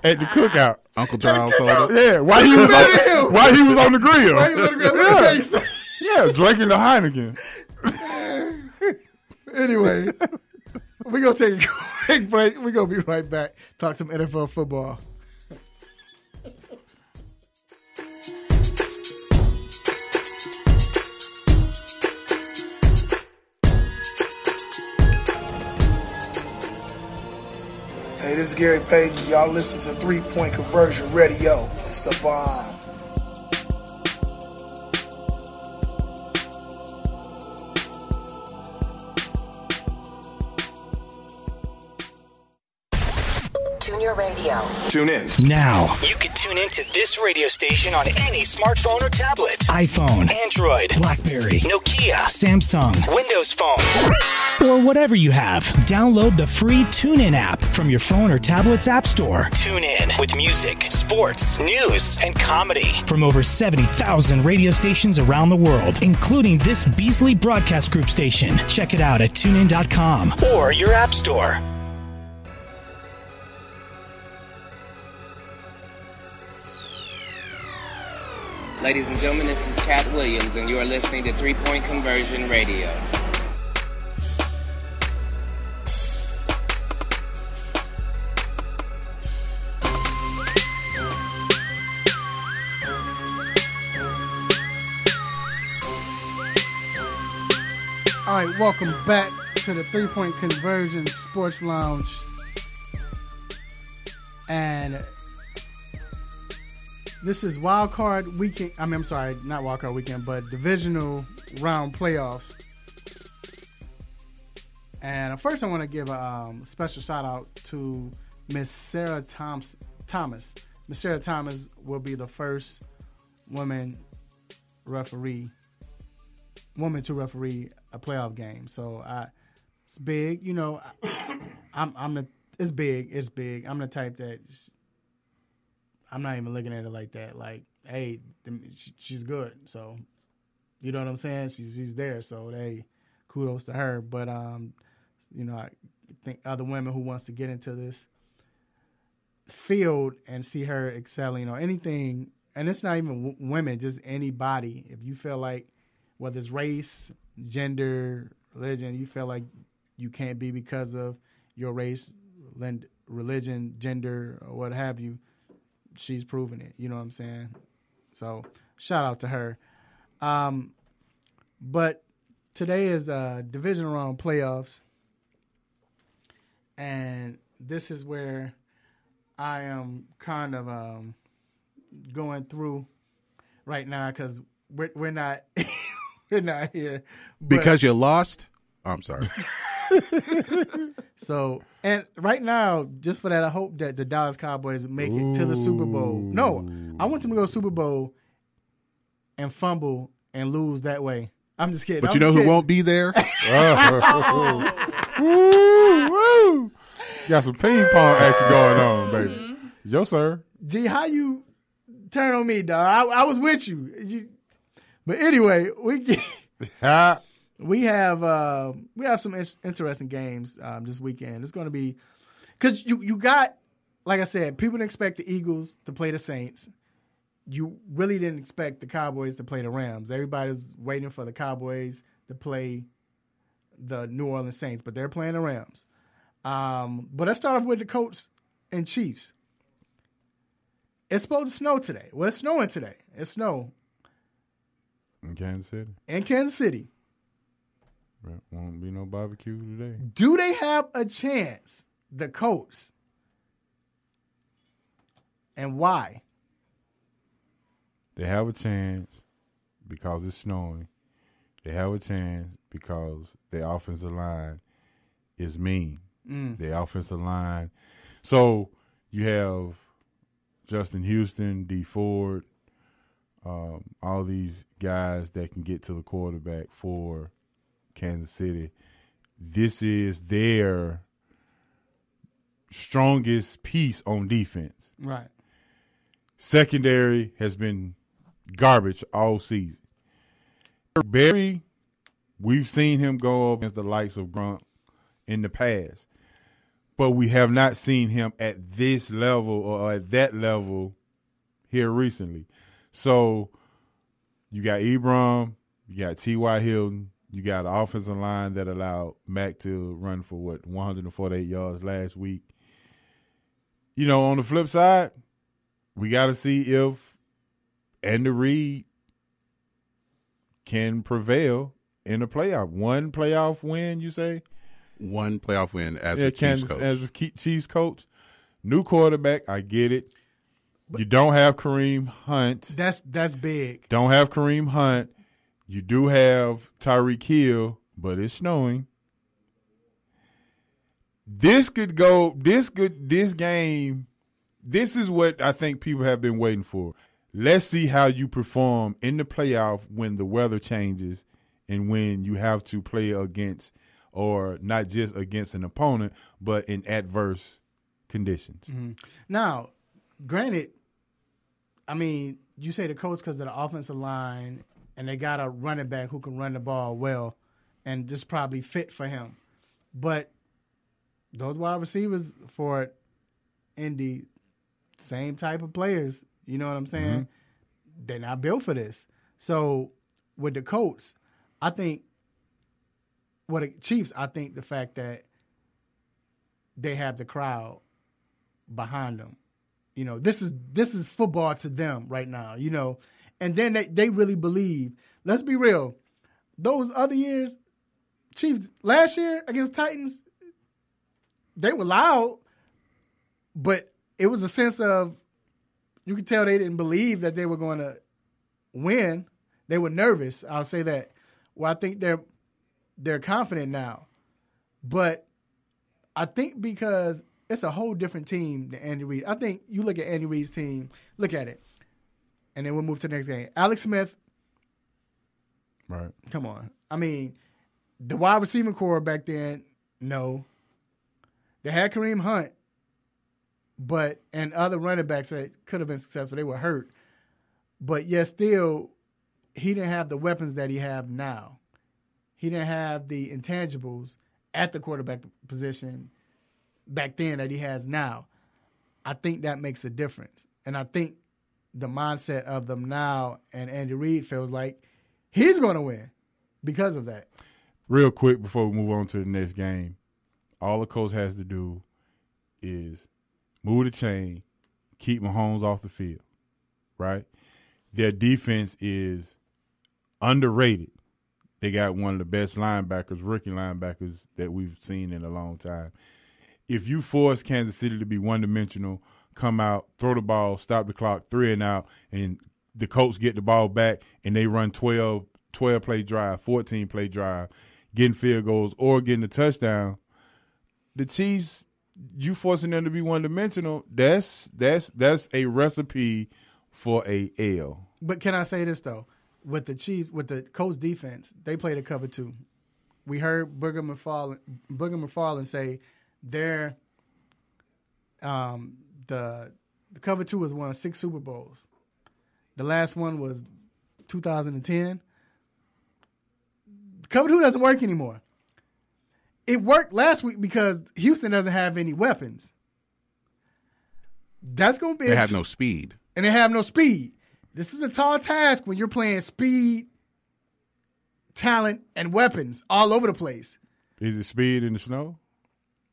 at the cookout. Uncle Charles told him. Yeah, why he was on, while he was on the grill. Why you on the grill? Look at his face. Yeah, drinking the Heineken. anyway, we're gonna take a quick break. We're gonna be right back. Talk some NFL football. Hey, this is Gary Payton. Y'all listen to Three Point Conversion Radio. It's the bomb. Tune in. Now, you can tune in to this radio station on any smartphone or tablet iPhone, Android, Blackberry, Nokia, Samsung, Windows phones, or whatever you have. Download the free TuneIn app from your phone or tablet's app store. Tune in with music, sports, news, and comedy from over 70,000 radio stations around the world, including this Beasley Broadcast Group station. Check it out at tunein.com or your app store. Ladies and gentlemen, this is Katt Williams, and you are listening to Three Point Conversion Radio. All right, welcome back to the Three Point Conversion Sports Lounge. And this is wild card weekend. I mean, I'm sorry, not wild card weekend, but divisional round playoffs. And first, I want to give a um, special shout out to Miss Sarah Thoms- Thomas. Miss Sarah Thomas will be the first woman referee, woman to referee a playoff game. So I, it's big. You know, I, I'm I'm the it's big. It's big. I'm the type that I'm not even looking at it like that. Like, hey, she's good. So, you know what I'm saying? She's she's there. So, hey, kudos to her. But um, you know, I think other women who wants to get into this field and see her excelling or anything, and it's not even w- women, just anybody. If you feel like whether it's race, gender, religion, you feel like you can't be because of your race, religion, gender, or what have you, she's proven it. You know what I'm saying? So shout out to her. Um, but today is uh, division round playoffs, and this is where I am kind of um, going through right now because we're we're not we're not here but- Because you lost. Oh, I'm sorry. so and right now, just for that, I hope that the Dallas Cowboys make it to the Super Bowl. No, I want them to go Super Bowl and fumble and lose that way. I'm just kidding. But I'm you know who kidding. won't be there? Woo, woo. Got some ping pong action going on, baby. Mm-hmm. Yo, sir. G, how you turn on me, dog? I, I was with you. you. But anyway, we get, we have uh, we have some in- interesting games um, this weekend. It's going to be because you you got like I said, people didn't expect the Eagles to play the Saints. You really didn't expect the Cowboys to play the Rams. Everybody was waiting for the Cowboys to play the New Orleans Saints, but they're playing the Rams. Um, but let's start off with the Colts and Chiefs. It's supposed to snow today. Well, it's snowing today. It's snow in Kansas City. In Kansas City. Right. Won't be no barbecue today. Do they have a chance, the Colts? And why? They have a chance because it's snowing. They have a chance because their offensive line is mean. Mm. Their offensive line. So you have Justin Houston, Dee Ford, um, all these guys that can get to the quarterback for Kansas City. This is their strongest piece on defense. Right. Secondary has been garbage all season. Barry, we've seen him go up against the likes of Grunt in the past, but we have not seen him at this level or at that level here recently. So you got Ebron, you got T.Y. Hilton, you got an offensive line that allowed Mack to run for what 148 yards last week. You know, on the flip side, we got to see if Andy Reid can prevail in a playoff. One playoff win, you say? One playoff win as yeah, a Chiefs coach. As a Chiefs coach. New quarterback, I get it. You don't have Kareem Hunt. That's that's big. Don't have Kareem Hunt. You do have Tyreek Hill, but it's snowing. This could go. This could. This game. This is what I think people have been waiting for. Let's see how you perform in the playoff when the weather changes and when you have to play against, or not just against an opponent, but in adverse conditions. Mm-hmm. Now, granted, I mean, you say the coach because of the offensive line, and they got a running back who can run the ball well, and just probably fit for him. But those wide receivers for Indy, same type of players. You know what I'm saying? Mm-hmm. They're not built for this. So with the Colts, I think. What well, the Chiefs, I think the fact that they have the crowd behind them you know, this is this is football to them right now, you know. And then they, they really believe. Let's be real. Those other years, Chiefs last year against Titans, they were loud, but it was a sense of you could tell they didn't believe that they were going to win. They were nervous. I'll say that. Well, I think they're they're confident now, but I think because it's a whole different team than Andy Reid. I think you look at Andy Reid's team, look at it, and then we'll move to the next game. Alex Smith. Right. Come on. I mean, the wide receiver core back then, no. They had Kareem Hunt, but and other running backs that could have been successful. They were hurt, but yet still, he didn't have the weapons that he have now. He didn't have the intangibles at the quarterback position back then that he has now. I think that makes a difference. And I think the mindset of them now and Andy Reid feels like he's going to win because of that. Real quick before we move on to the next game, all the coach has to do is move the chain, keep Mahomes off the field, right? Their defense is underrated. They got one of the best linebackers, rookie linebackers that we've seen in a long time if you force Kansas City to be one dimensional, come out, throw the ball, stop the clock, three and out, and the Colts get the ball back and they run 12, 12 play drive, 14 play drive, getting field goals or getting a touchdown, the Chiefs, you forcing them to be one dimensional, that's that's that's a recipe for a L. But can I say this though? With the Chiefs, with the Colts defense, they played a cover two. We heard Booger McFarland, Booger McFarland say their Um, the the cover two has won six Super Bowls. The last one was 2010. Cover two doesn't work anymore. It worked last week because Houston doesn't have any weapons. That's going to be. They have t- no speed. and they have no speed. This is a tall task when you're playing speed, talent, and weapons all over the place. Is it speed in the snow?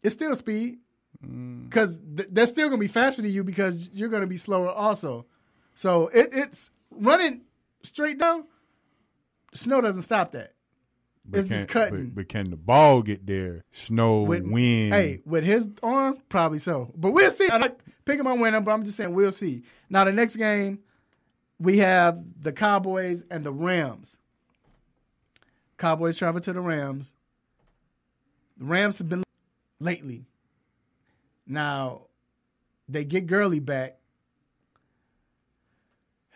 It's still speed Mm. because th- they're still going to be faster than you because you're going to be slower also. So it, it's running straight down. Snow doesn't stop that. But It's just can- cutting. But, but can the ball get there? Snow, With- wind. Hey, with his arm, probably so. But we'll see. I like picking my winner, but I'm just saying we'll see. Now the next game, we have the Cowboys and the Rams. Cowboys travel to the Rams. The Rams have been lately. Now they get Gurley back.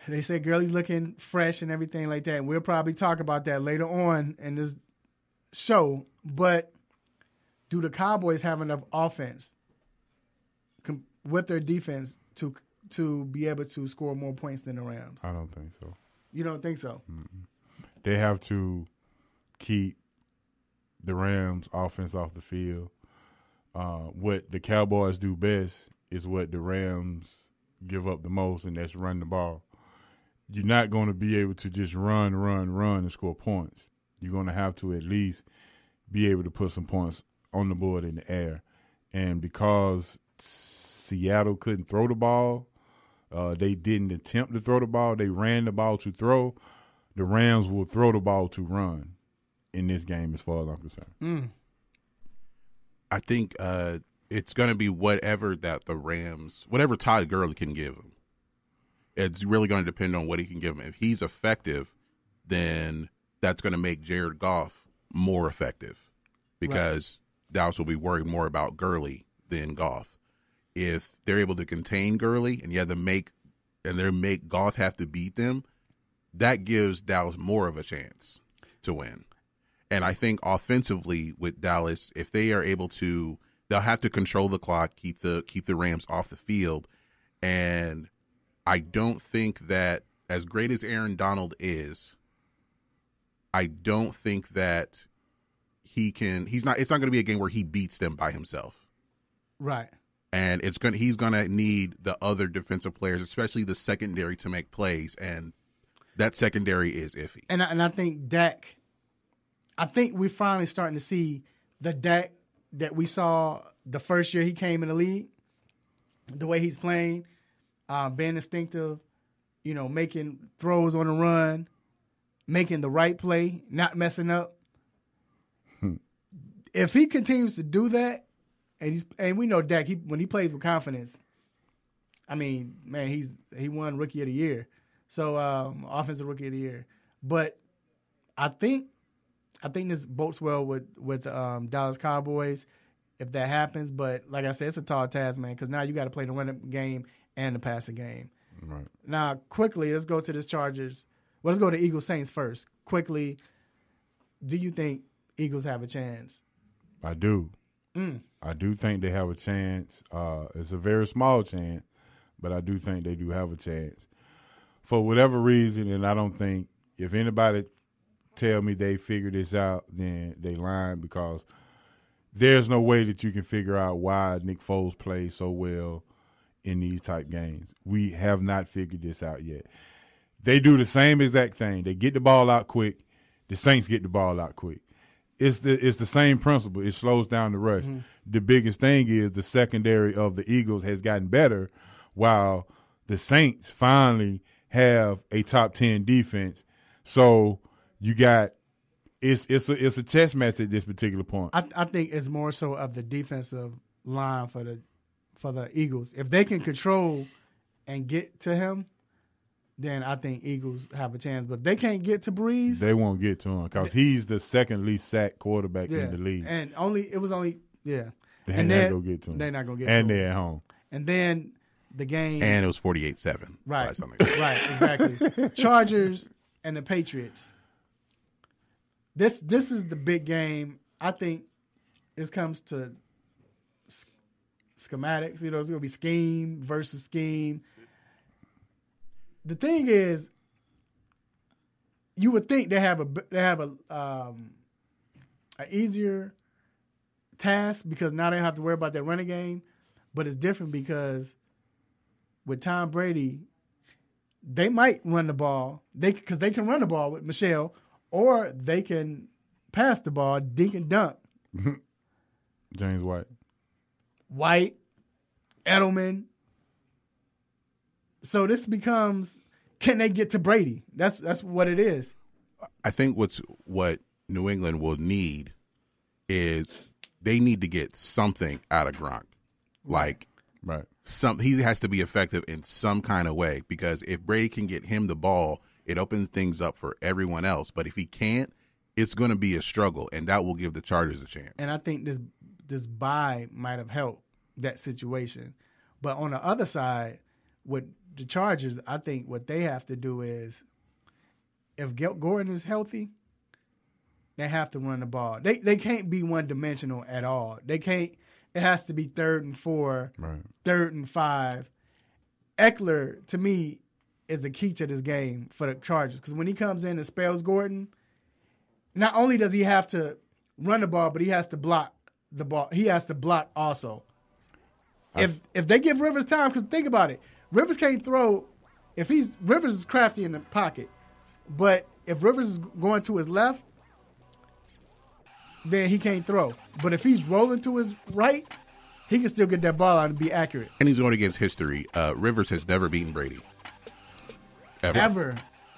They say Gurley's looking fresh and everything like that. And we'll probably talk about that later on in this show. But do the Cowboys have enough offense com- with their defense to to be able to score more points than the Rams? I don't think so. You don't think so? They have to keep the Rams offense off the field. Uh, what the Cowboys do best is what the Rams give up the most, and that's run the ball. You're not going to be able to just run, run, run and score points. You're going to have to at least be able to put some points on the board in the air. And because Seattle couldn't throw the ball, uh, they didn't attempt to throw the ball. They ran the ball to throw. The Rams will throw the ball to run in this game, as far as I'm concerned. Mm. I think uh, it's going to be whatever that the Rams, whatever Todd Gurley can give him. It's really going to depend on what he can give him. If he's effective, then that's going to make Jared Goff more effective because Dallas will be worried more about Gurley than Goff. If they're able to contain Gurley and you have to make and they make Goff have to beat them, that gives Dallas more of a chance to win. And I think offensively with Dallas, if they are able to, they'll have to control the clock, keep the keep the Rams off the field, and I don't think that as great as Aaron Donald is, I don't think that he can. He's not. It's not going to be a game where he beats them by himself, Right. and it's going. to He's going to need the other defensive players, especially the secondary, to make plays, and that secondary is iffy. And I, and I think Dak, I think we're finally starting to see the Dak that we saw the first year he came in the league. The way he's playing, uh, being instinctive, you know, making throws on the run, making the right play, not messing up. if he continues to do that, and he's and we know Dak, he when he plays with confidence, I mean, man, he's he won Rookie of the Year, so um, offensive Rookie of the Year. But I think I think this bodes well with with um, Dallas Cowboys if that happens. But like I said, it's a tall task, man, because now you got to play the running game and the passing game. Right. Now, quickly, let's go to this Chargers. Well, let's go to Eagles Saints first. Quickly, do you think Eagles have a chance? I do. Mm. I do think they have a chance. Uh, it's a very small chance, but I do think they do have a chance. For whatever reason, and I don't think if anybody tell me they figured this out, then they lying because there's no way that you can figure out why Nick Foles plays so well in these type games. We have not figured this out yet. They do the same exact thing. They get the ball out quick. The Saints get the ball out quick. It's the it's the same principle. It slows down the rush. Mm-hmm. The biggest thing is the secondary of the Eagles has gotten better, while the Saints finally have a top ten defense. So you got it's it's a it's a test match at this particular point. I, I think it's more so of the defensive line for the for the Eagles. If they can control and get to him, then I think Eagles have a chance. But if they can't get to Brees, They won't get to him because he's the second least sacked quarterback yeah, in the league. and only it was only yeah. They and ain't then gonna get to him. They're not gonna get and to him. And they're at home. And then the game And it was forty-eight seven. Right. right, exactly. Chargers and the Patriots. This this is the big game. I think this comes to schematics. You know, it's gonna be scheme versus scheme. The thing is, you would think they have a they have a um, a easier task because now they don't have to worry about that running game. But it's different because with Tom Brady, they might run the ball. They because they can run the ball with Michel, or they can pass the ball, dink and dunk. James White. White, Edelman. So this becomes can they get to Brady? That's that's what it is. I think what's what New England will need is they need to get something out of Gronk. Like right. Some he has to be effective in some kind of way because if Brady can get him the ball, it opens things up for everyone else. But if he can't, it's going to be a struggle, and that will give the Chargers a chance. And I think this this bye might have helped that situation. But on the other side, with the Chargers, I think what they have to do is if Gordon is healthy, they have to run the ball. They they can't be one dimensional at all. They can't. It has to be third and four, right. third and five. Ekeler to me is the key to this game for the Chargers because when he comes in and spells Gordon, not only does he have to run the ball, but he has to block the ball. He has to block also. If if they give Rivers time, because think about it, Rivers can't throw. If he's Rivers is crafty in the pocket, but if Rivers is going to his left, then he can't throw. But if he's rolling to his right, he can still get that ball out and be accurate. And he's going against history. Uh, Rivers has never beaten Brady. Ever. Ever.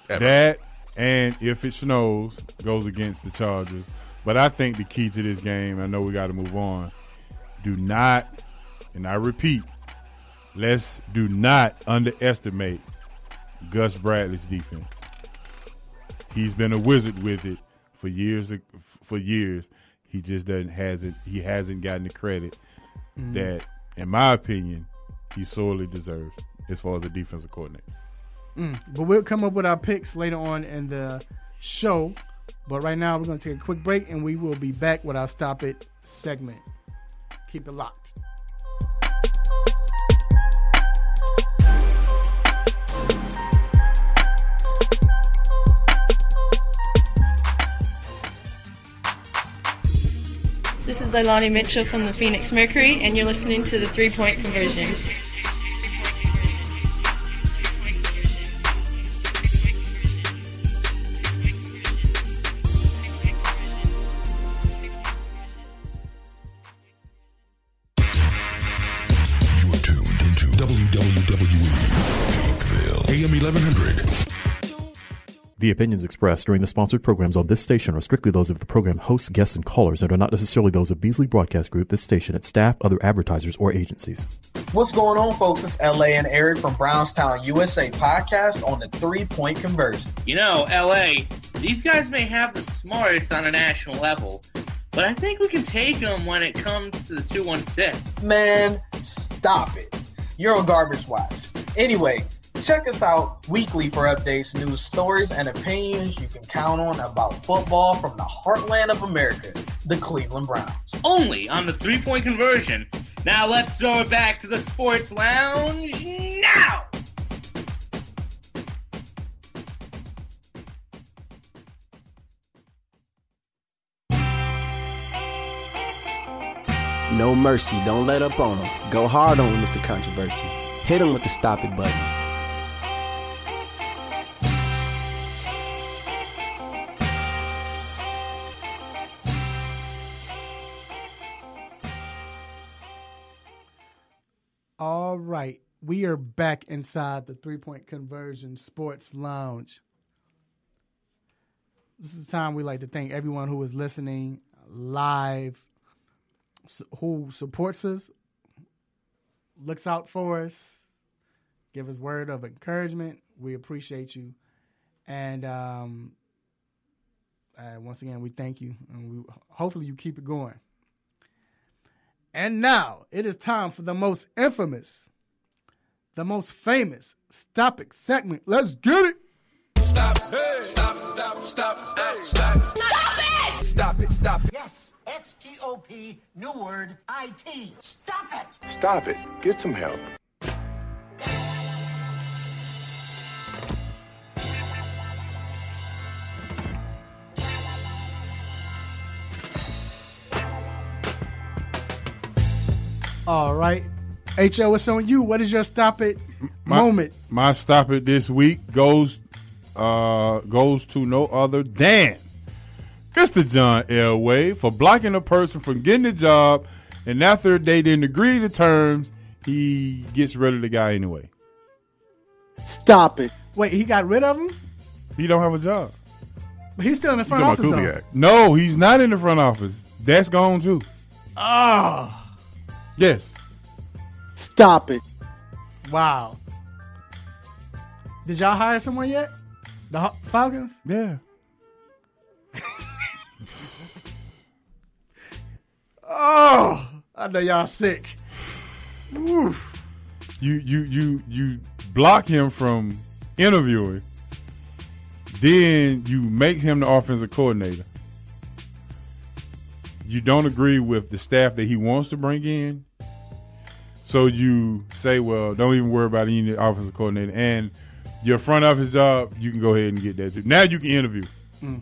Ever. That and if it snows, goes against the Chargers. But I think the key to this game, I know we got to move on. Do not, and I repeat, let's do not underestimate Gus Bradley's defense. He's been a wizard with it for years. For years, he just doesn't hasn't he hasn't gotten the credit Mm-hmm. mm. that, in my opinion, he sorely deserves as far as a defensive coordinator. Mm. But we'll come up with our picks later on in the show. But right now, we're going to take a quick break and we will be back with our Stop It segment. Keep it locked. This is Leilani Mitchell from the Phoenix Mercury, and you're listening to the Three Point Conversion. The opinions expressed during the sponsored programs on this station are strictly those of the program hosts, guests, and callers and are not necessarily those of Beasley Broadcast Group, this station, its staff, other advertisers, or agencies. What's going on, folks? It's LA and Eric from Brownstown, USA podcast on the three point conversion. You know, LA, these guys may have the smarts on a national level, but I think we can take them when it comes to the 216. Man, stop it. You're on Garbage Watch. Anyway, check us out weekly for updates, news, stories, and opinions you can count on about football from the heartland of America, the Cleveland Browns. Only on the three point conversion. Now let's throw it back to the sports lounge now! No mercy. Don't let up on him. Go hard on him, Mr. Controversy. Hit him with the stop it button. Right. We are back inside the three point conversion sports lounge. This is the time we like to thank everyone who is listening live, who supports us, looks out for us, give us word of encouragement. We appreciate you. And um, uh, once again, we thank you. And we, hopefully, you keep it going. And now it is time for the most infamous, the most famous Stop It segment. Let's get it. Stop, stop, stop, stop, stop, stop, Stop it! Stop it, stop it. Yes. S T O P, new word, I T. Stop it! Stop it. Get some help. All right. HO, what's on you? What is your stop it My- moment? My stop it this week goes uh goes to no other than Mr. John Elway for blocking a person from getting the job, and after they didn't agree to terms, he gets rid of the guy anyway. Stop it. Wait, he got rid of him? He don't have a job. But he's still in the front office, though. No, he's not in the front office. That's gone too. Oh. Yes. Stop it. Wow. Did y'all hire someone yet? The Haw- Falcons? Yeah. Oh, I know y'all sick. Oof. You you you you block him from interviewing. Then you make him the offensive coordinator. You don't agree with the staff that he wants to bring in. So you say, well, don't even worry about any offensive coordinator. And your front office job, you can go ahead and get that too. Now you can interview. Mm.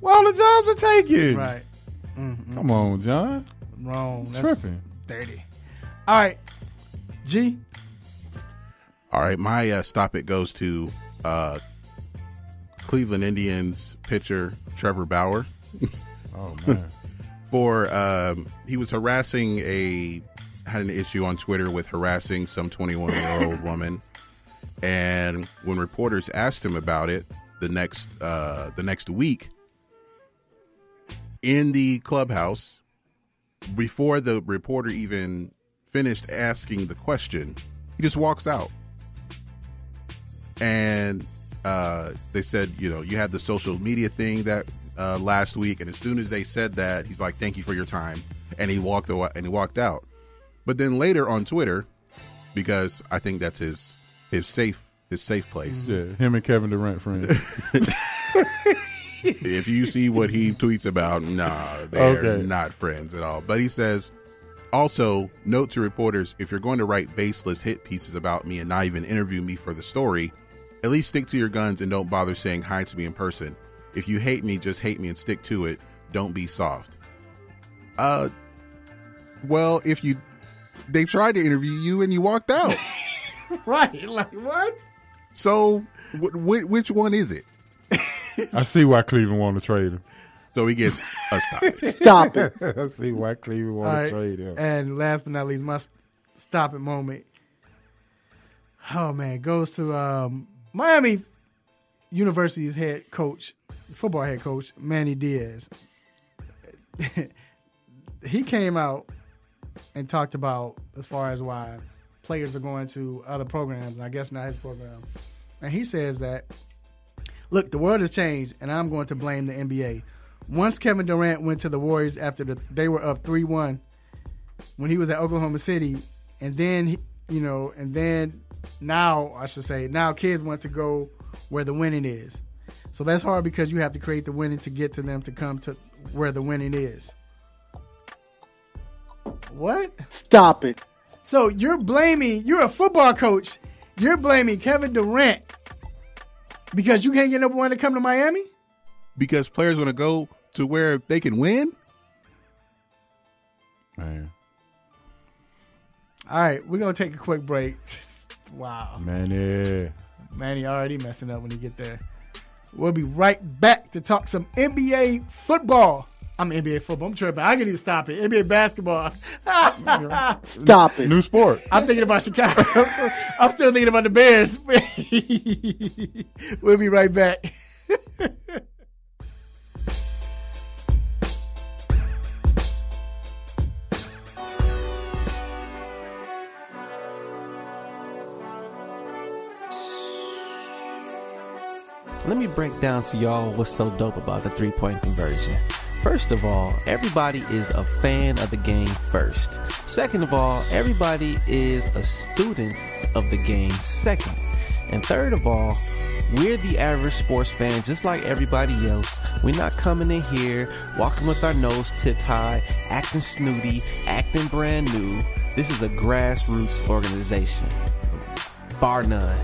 Well, the jobs are taken. Right. Mm, Come on, John. Wrong. That's Tripping. Dirty. All right. G. All right, my uh, stop it goes to uh, Cleveland Indians pitcher Trevor Bauer. oh man! For um, he was harassing a had an issue on Twitter with harassing some 21 year old woman, and when reporters asked him about it the next uh, the next week in the clubhouse, before the reporter even finished asking the question, he just walks out. And uh, they said, you know, you had the social media thing that uh, last week, and as soon as they said that, he's like, "Thank you for your time," and he walked away and he walked out. But then later on Twitter, because I think that's his his safe his safe place. Yeah, him and Kevin Durant friends. if you see what he tweets about, nah, they're Okay. not friends at all. But he says, also, note to reporters if you're going to write baseless hit pieces about me and not even interview me for the story, at least stick to your guns and don't bother saying hi to me in person. If you hate me, just hate me and stick to it. Don't be soft. Uh, well, if you they tried to interview you and you walked out, right? Like what? so wh- wh- which one is it? I see why Cleveland want to trade him. So he gets a stop. Stop it. I see why Cleveland All want to trade him. And last but not least, my s- stop it moment. Oh man, goes to um, Miami University's head coach, football head coach Manny Diaz. he came out and talked about as far as why players are going to other programs, and I guess not his program. And he says that look, the world has changed, and I'm going to blame the NBA. Once Kevin Durant went to the Warriors after the, they were up three one, when he was at Oklahoma City, and then you know, and then now I should say now kids want to go where the winning is. So that's hard because you have to create the winning to get to them to come to where the winning is. What? Stop it. So you're blaming, you're a football coach, you're blaming Kevin Durant because you can't get number one to come to Miami? because players want to go to where they can win. Man, All right, we're going to take a quick break. wow. man, yeah. Manny already messing up when he get there. We'll be right back to talk some NBA football. I'm NBA football. I'm tripping. I can even stop it. NBA basketball. Stop it. New sport. I'm thinking about Chicago. I'm still thinking about the Bears. we'll be right back. Let me break down to y'all what's so dope about the three point conversion. First of all, everybody is a fan of the game first. Second of all, everybody is a student of the game second. And third of all, We're the average sports fan, just like everybody else. We're not coming in here walking with our nose tipped high, acting snooty, acting brand new. This is a grassroots organization, bar none.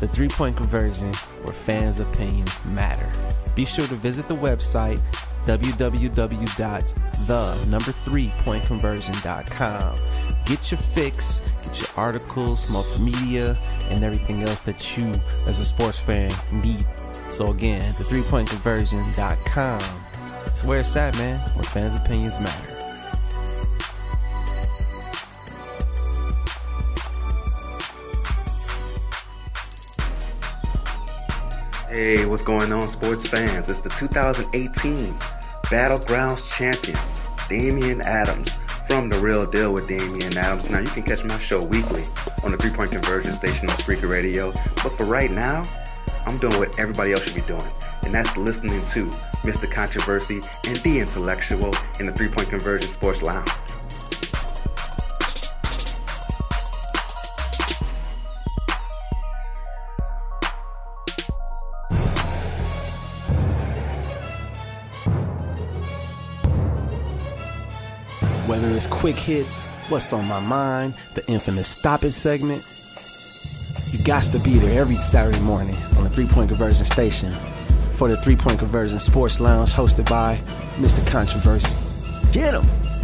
The three point conversion, where fans' opinions matter. Be sure to visit the website www.the number three point conversion.com. Get your fix, get your articles, multimedia, and everything else that you, as a sports fan, need. So again, the three point conversion.com. It's where it's at, man, where fans' opinions matter. Hey, what's going on, sports fans? It's the 2018 Battlegrounds champion, Damian Adams, from The Real Deal with Damian Adams. Now, you can catch my show weekly on the Three Point Conversion station on Spreaker Radio. But for right now, I'm doing what everybody else should be doing, and that's listening to Mr. Controversy and The Intellectual in the Three Point Conversion Sports Lounge. Whether it's quick hits, what's on my mind, the infamous Stop It segment, you got to be there every Saturday morning on the Three Point Conversion Station for the Three Point Conversion Sports Lounge hosted by Mr. Controversy. Get him!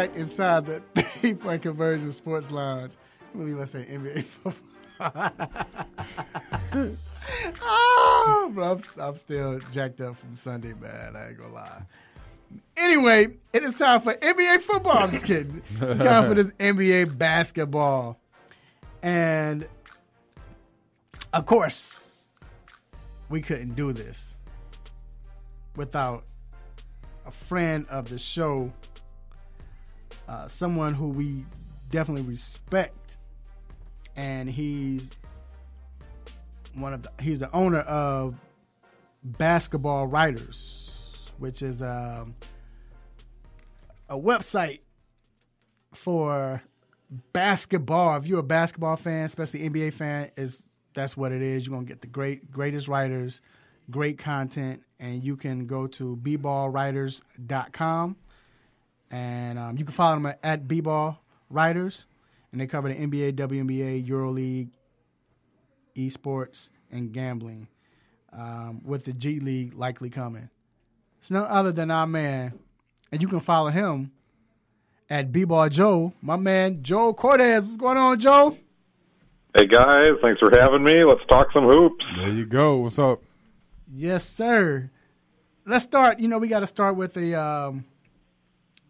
Back inside the three point conversion sports lounge. I believe I say NBA football. oh, bro, I'm, I'm still jacked up from Sunday, man. I ain't gonna lie. Anyway, it is time for NBA football. I'm just kidding. It's time for this NBA basketball. And of course, we couldn't do this without a friend of the show, uh, someone who we definitely respect, and he's one of the, he's the owner of Basketball Writers, which is um, a website for basketball. If you're a basketball fan, especially NBA fan, is that's what it is. You're gonna get the great greatest writers, great content, and you can go to bballwriters.com and um, you can follow them at bball writers, and they cover the NBA, WNBA, EuroLeague, esports, and gambling. Um, with the G League likely coming. It's no other than our man, and you can follow him at B-Ball Joe, my man Joe Cortez. What's going on, Joe? Hey guys, thanks for having me. Let's talk some hoops. There you go. What's up? Yes, sir. Let's start. You know, we got to start with the um,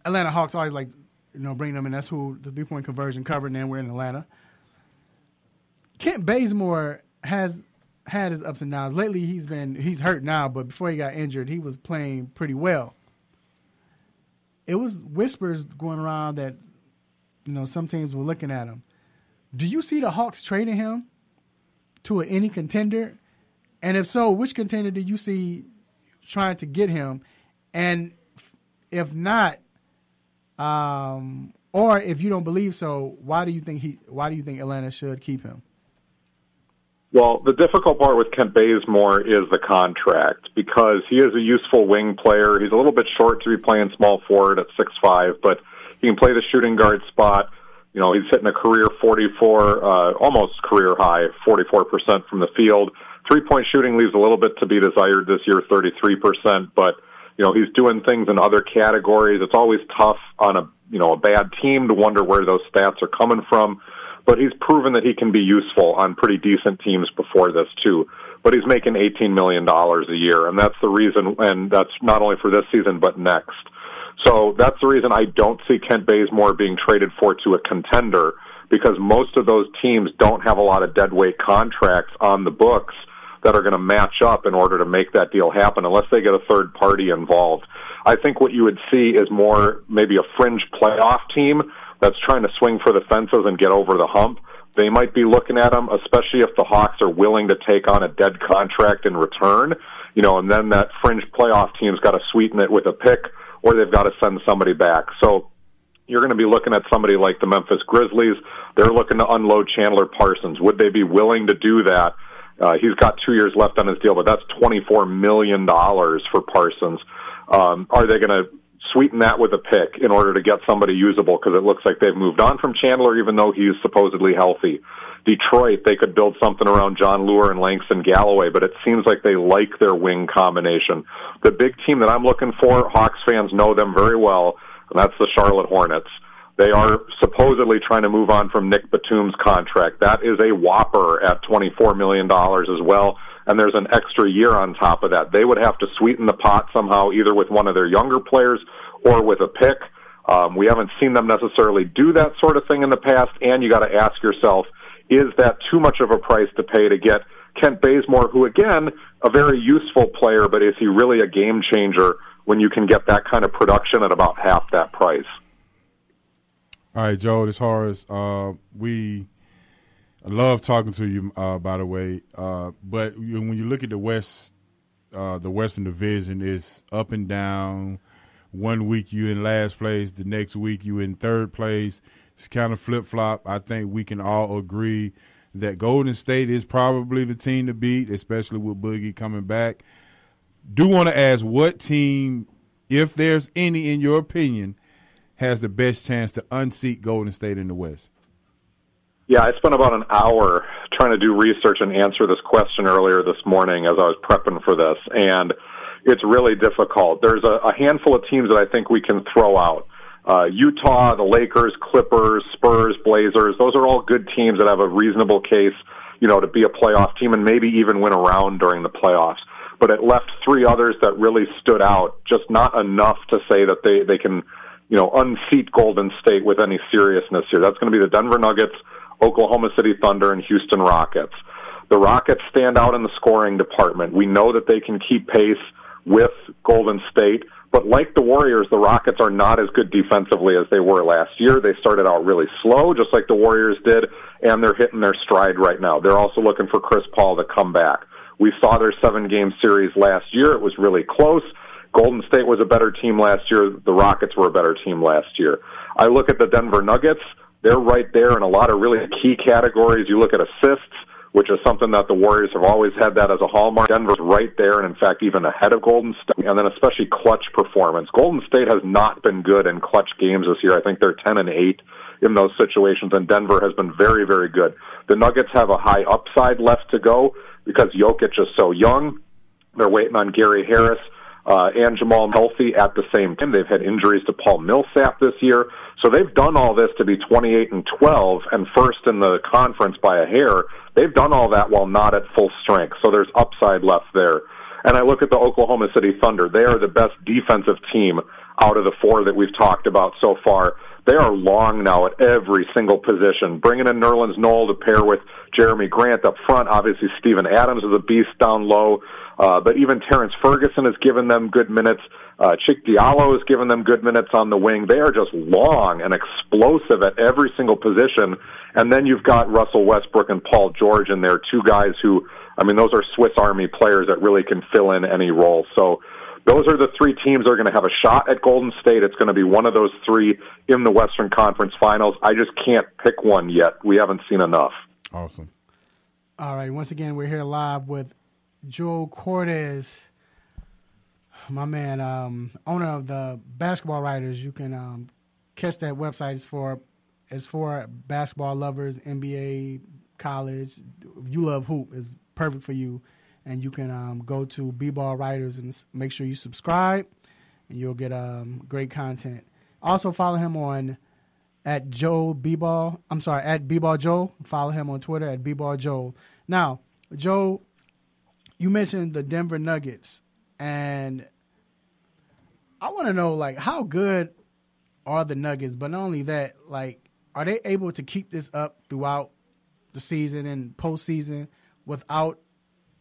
Atlanta Hawks. Always like, you know, bring them in. That's who the three point conversion covered. And then we're in Atlanta. Kent Bazemore has had his ups and downs. Lately, he's been he's hurt now, but before he got injured, he was playing pretty well. It was whispers going around that you know some teams were looking at him. Do you see the Hawks trading him to any contender? And if so, which contender do you see trying to get him? And if not, um, or if you don't believe so, why do you think he? Why do you think Atlanta should keep him? Well, the difficult part with Kent Bazemore is the contract because he is a useful wing player. He's a little bit short to be playing small forward at six five, but he can play the shooting guard spot. You know, he's hitting a career 44, uh, almost career high, 44% from the field. Three point shooting leaves a little bit to be desired this year, 33%, but, you know, he's doing things in other categories. It's always tough on a, you know, a bad team to wonder where those stats are coming from, but he's proven that he can be useful on pretty decent teams before this too. But he's making $18 million a year, and that's the reason, and that's not only for this season, but next. So that's the reason I don't see Kent Bazemore being traded for to a contender because most of those teams don't have a lot of deadweight contracts on the books that are going to match up in order to make that deal happen unless they get a third party involved. I think what you would see is more maybe a fringe playoff team that's trying to swing for the fences and get over the hump They might be looking at him, especially if the Hawks are willing to take on a dead contract in return. You know, and then that fringe playoff team's got to sweeten it with a pick, or they've got to send somebody back. So you're going to be looking at somebody like the Memphis Grizzlies. They're looking to unload Chandler Parsons. Would they be willing to do that? Uh, he's got two years left on his deal, but that's $24 million for Parsons. Um, are they going to sweeten that with a pick in order to get somebody usable because it looks like they've moved on from Chandler, even though he's supposedly healthy. Detroit, they could build something around Jon Leuer and Langston Galloway, but it seems like they like their wing combination. The big team that I'm looking for, Hawks fans know them very well, and that's the Charlotte Hornets. They are supposedly trying to move on from Nick Batum's contract. That is a whopper at $24 million as well and there's an extra year on top of that. They would have to sweeten the pot somehow, either with one of their younger players or with a pick. Um, we haven't seen them necessarily do that sort of thing in the past, and you got to ask yourself, is that too much of a price to pay to get Kent Bazemore, who again, a very useful player, but is he really a game changer when you can get that kind of production at about half that price? All right, Joe, this Horace. Uh, we love talking to you, uh, by the way. Uh, but when you look at the West, uh, the Western Division is up and down. One week you in last place, the next week you in third place. It's kind of flip flop. I think we can all agree that Golden State is probably the team to beat, especially with Boogie coming back. Do want to ask what team, if there's any in your opinion, has the best chance to unseat Golden State in the West? Yeah, I spent about an hour trying to do research and answer this question earlier this morning as I was prepping for this, and it's really difficult. There's a, a handful of teams that I think we can throw out. Uh, Utah, the Lakers, Clippers, Spurs, Blazers, those are all good teams that have a reasonable case, you know, to be a playoff team and maybe even win around during the playoffs. But it left three others that really stood out, just not enough to say that they, they can, you know, unseat Golden State with any seriousness here. That's going to be the Denver Nuggets, Oklahoma City Thunder, and Houston Rockets. The Rockets stand out in the scoring department. We know that they can keep pace with Golden State, but like the Warriors, the Rockets are not as good defensively as they were last year. They started out really slow, just like the Warriors did, and they're hitting their stride right now. They're also looking for Chris Paul to come back. We saw their seven game series last year. It was really close. Golden State was a better team last year. The Rockets were a better team last year. I look at the Denver Nuggets they're right there in a lot of really key categories. You look at assists, which is something that the Warriors have always had that as a hallmark. Denver's right there, and in fact, even ahead of Golden State. And then especially clutch performance. Golden State has not been good in clutch games this year. I think they're 10 and 8 in those situations, and Denver has been very, very good. The Nuggets have a high upside left to go because Jokic is so young. They're waiting on Gary Harris uh, and Jamal healthy at the same time. They've had injuries to Paul Millsap this year. So they've done all this to be 28 and 12 and first in the conference by a hair. They've done all that while not at full strength. So there's upside left there. And I look at the Oklahoma City Thunder. They are the best defensive team out of the four that we've talked about so far. They are long now at every single position. Bringing in Nerlens Noel to pair with Jerami Grant up front. Obviously, Steven Adams is a beast down low. Uh, but even Terrence Ferguson has given them good minutes. Uh, Cheick Diallo has given them good minutes on the wing. They are just long and explosive at every single position. And then you've got Russell Westbrook and Paul George in there, two guys who, I mean, those are Swiss Army players that really can fill in any role. So those are the three teams that are going to have a shot at Golden State. It's going to be one of those three in the Western Conference Finals. I just can't pick one yet. We haven't seen enough. Awesome. All right. Once again, we're here live with Joe Cortez, my man, um, owner of the Basketball Writers. You can um, catch that website. It's for it's for basketball lovers, NBA, college. You love hoop is perfect for you, and you can um, go to B Ball Writers and make sure you subscribe, and you'll get um, great content. Also follow him on at Joe B Ball. I'm sorry, at B Ball Joe. Follow him on Twitter at B Ball Joe. Now, Joe you mentioned the Denver Nuggets, and I want to know like how good are the Nuggets? But not only that, like are they able to keep this up throughout the season and postseason without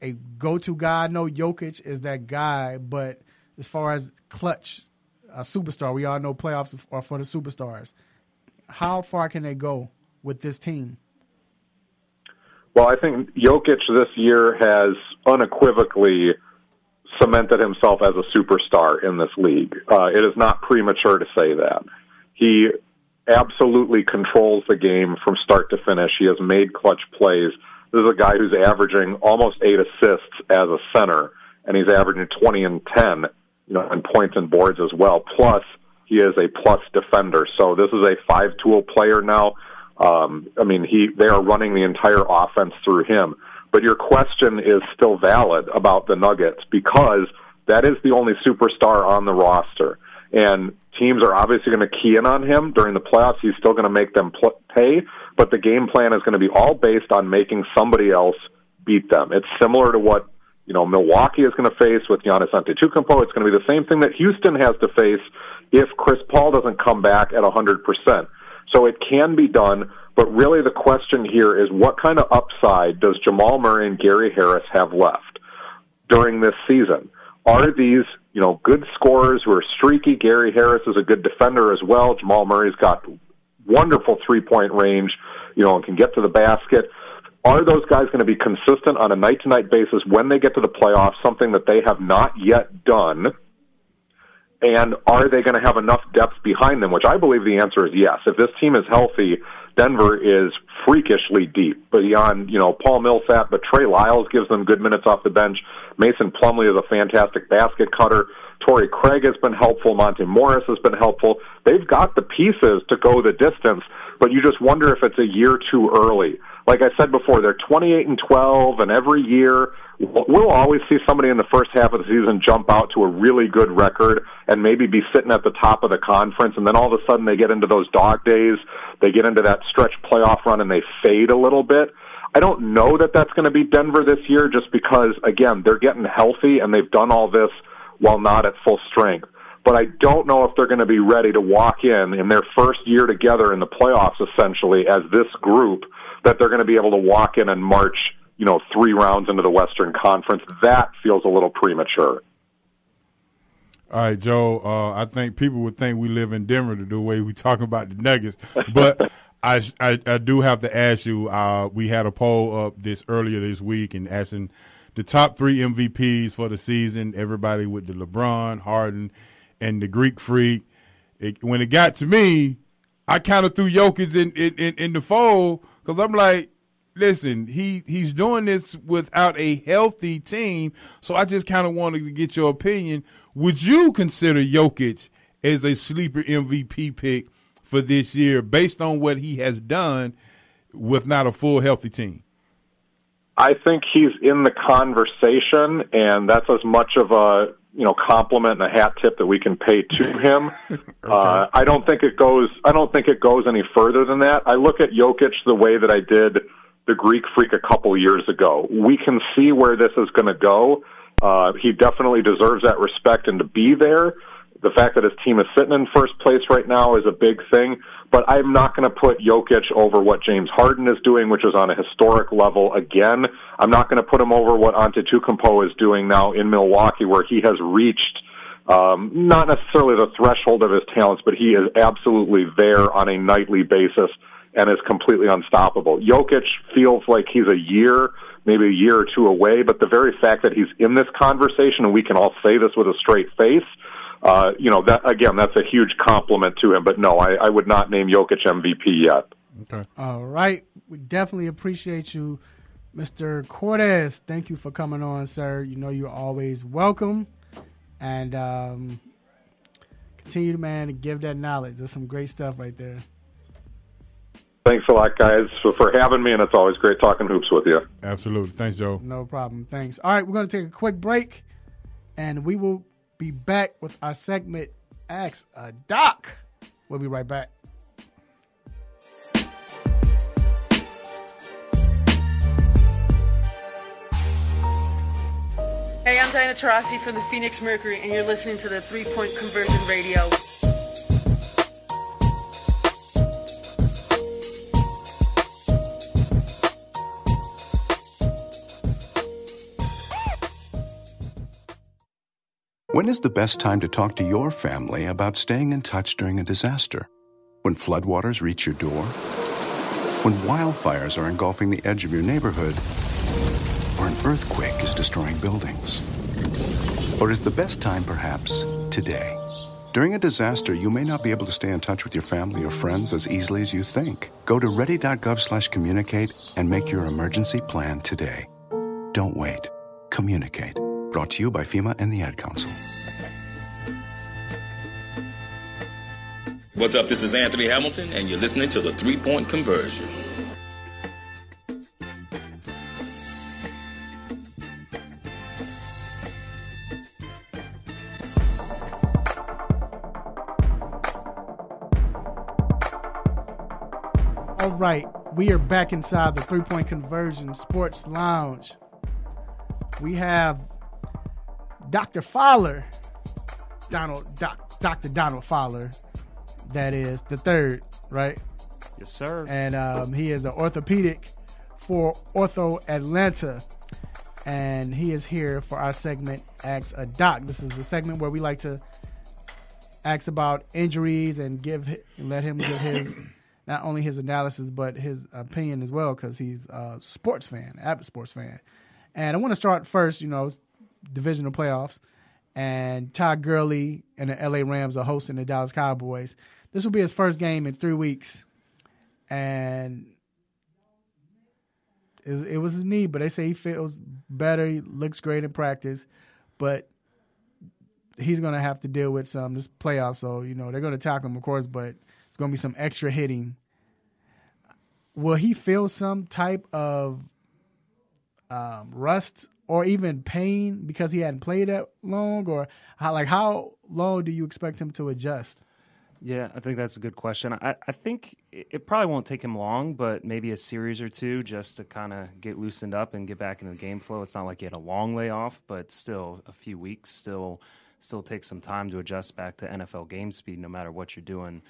a go-to guy? I know Jokic is that guy, but as far as clutch, a superstar, we all know playoffs are for the superstars. How far can they go with this team? Well, I think Jokic this year has unequivocally cemented himself as a superstar in this league. Uh, it is not premature to say that. He absolutely controls the game from start to finish. He has made clutch plays. This is a guy who's averaging almost eight assists as a center, and he's averaging 20 and 10, you know, in points and boards as well. Plus, he is a plus defender. So this is a five-tool player now. Um, I mean, he they are running the entire offense through him. But your question is still valid about the Nuggets because that is the only superstar on the roster, and teams are obviously going to key in on him during the playoffs. He's still going to make them pl- pay, but the game plan is going to be all based on making somebody else beat them. It's similar to what you know Milwaukee is going to face with Giannis Antetokounmpo. It's going to be the same thing that Houston has to face if Chris Paul doesn't come back at a 100%. So it can be done, but really the question here is what kind of upside does Jamal Murray and Gary Harris have left during this season? Are these, you know, good scorers who are streaky? Gary Harris is a good defender as well. Jamal Murray's got wonderful three point range, you know, and can get to the basket. Are those guys going to be consistent on a night to night basis when they get to the playoffs, something that they have not yet done? And are they going to have enough depth behind them? Which I believe the answer is yes. If this team is healthy, Denver is freakishly deep beyond, you know, Paul Millsap, but Trey Lyles gives them good minutes off the bench. Mason Plumlee is a fantastic basket cutter. Torrey Craig has been helpful. Monte Morris has been helpful. They've got the pieces to go the distance, but you just wonder if it's a year too early. Like I said before, they're 28 and 12, and every year we'll always see somebody in the first half of the season jump out to a really good record and maybe be sitting at the top of the conference, and then all of a sudden they get into those dog days, they get into that stretch playoff run, and they fade a little bit. I don't know that that's going to be Denver this year, just because again they're getting healthy and they've done all this while not at full strength. But I don't know if they're going to be ready to walk in in their first year together in the playoffs, essentially as this group, that they're going to be able to walk in and march you know, three rounds into the Western Conference. That feels a little premature. All right, Joe. Uh, I think people would think we live in Denver the way we talk about the Nuggets, but I, I, I do have to ask you. Uh, we had a poll up this earlier this week and asking the top three MVPs for the season. Everybody with the LeBron, Harden, and the Greek Freak. It, when it got to me, I kind of threw Jokic in in, in, in the fold because I'm like, listen, he he's doing this without a healthy team. So I just kind of wanted to get your opinion. Would you consider Jokic as a sleeper MVP pick for this year based on what he has done with not a full healthy team? I think he's in the conversation, and that's as much of a you know compliment and a hat tip that we can pay to him. okay. uh, I don't think it goes. I don't think it goes any further than that. I look at Jokic the way that I did the Greek Freak a couple years ago. We can see where this is going to go. Uh, he definitely deserves that respect and to be there. The fact that his team is sitting in first place right now is a big thing, but I'm not going to put Jokic over what James Harden is doing, which is on a historic level again. I'm not going to put him over what Antetokounmpo is doing now in Milwaukee, where he has reached um, not necessarily the threshold of his talents, but he is absolutely there on a nightly basis and is completely unstoppable. Jokic feels like he's a year, maybe a year or two away, but the very fact that he's in this conversation and we can all say this with a straight face, uh, you know, that again, that's a huge compliment to him. But no, I, I would not name Jokic MVP yet. Okay. All right. We definitely appreciate you, Mr. Cortez. Thank you for coming on, sir. You know you're always welcome. And um, continue, to man, to give that knowledge. There's some great stuff right there. Thanks a lot, guys, for having me, and it's always great talking hoops with you. Absolutely. Thanks, Joe. No problem. Thanks. All right, we're going to take a quick break, and we will be back with our segment Ask a Doc. We'll be right back. Hey, I'm Diana Taurasi from the Phoenix Mercury, and you're listening to the Three Point Conversion Radio. When is the best time to talk to your family about staying in touch during a disaster? When floodwaters reach your door? When wildfires are engulfing the edge of your neighborhood? Or an earthquake is destroying buildings? Or is the best time perhaps today? During a disaster, you may not be able to stay in touch with your family or friends as easily as you think. Go to ready.gov/communicate and make your emergency plan today. Don't wait. Communicate. Brought to you by FEMA and the Ad Council. What's up? This is Anthony Hamilton, and you're listening to the Three Point Conversion. All right, we are back inside the Three Point Conversion Sports Lounge. We have Dr. Fowler, Donald, Doc, Dr. Donald Fowler, that is the third, right? Yes, sir. And um, he is an orthopedic for Ortho Atlanta. And he is here for our segment, Ask a Doc. This is the segment where we like to ask about injuries and give and let him give his not only his analysis but his opinion as well because he's a sports fan, avid sports fan. And I want to start first, you know, divisional playoffs, and Todd Gurley and the LA Rams are hosting the Dallas Cowboys. This will be his first game in three weeks, and it, was his knee, but they say he feels better. He looks great in practice, but he's going to have to deal with some this playoff. So you know they're going to tackle him, of course, but it's going to be some extra hitting. Will he feel some type of um, rust or even pain because he hadn't played that long, or how like how long do you expect him to adjust? Yeah, I think that's a good question. I, I think it probably won't take him long, but maybe a series or two just to kind of get loosened up and get back into the game flow. It's not like he had a long layoff, but still a few weeks. Still, still takes some time to adjust back to NFL game speed, no matter what you're doing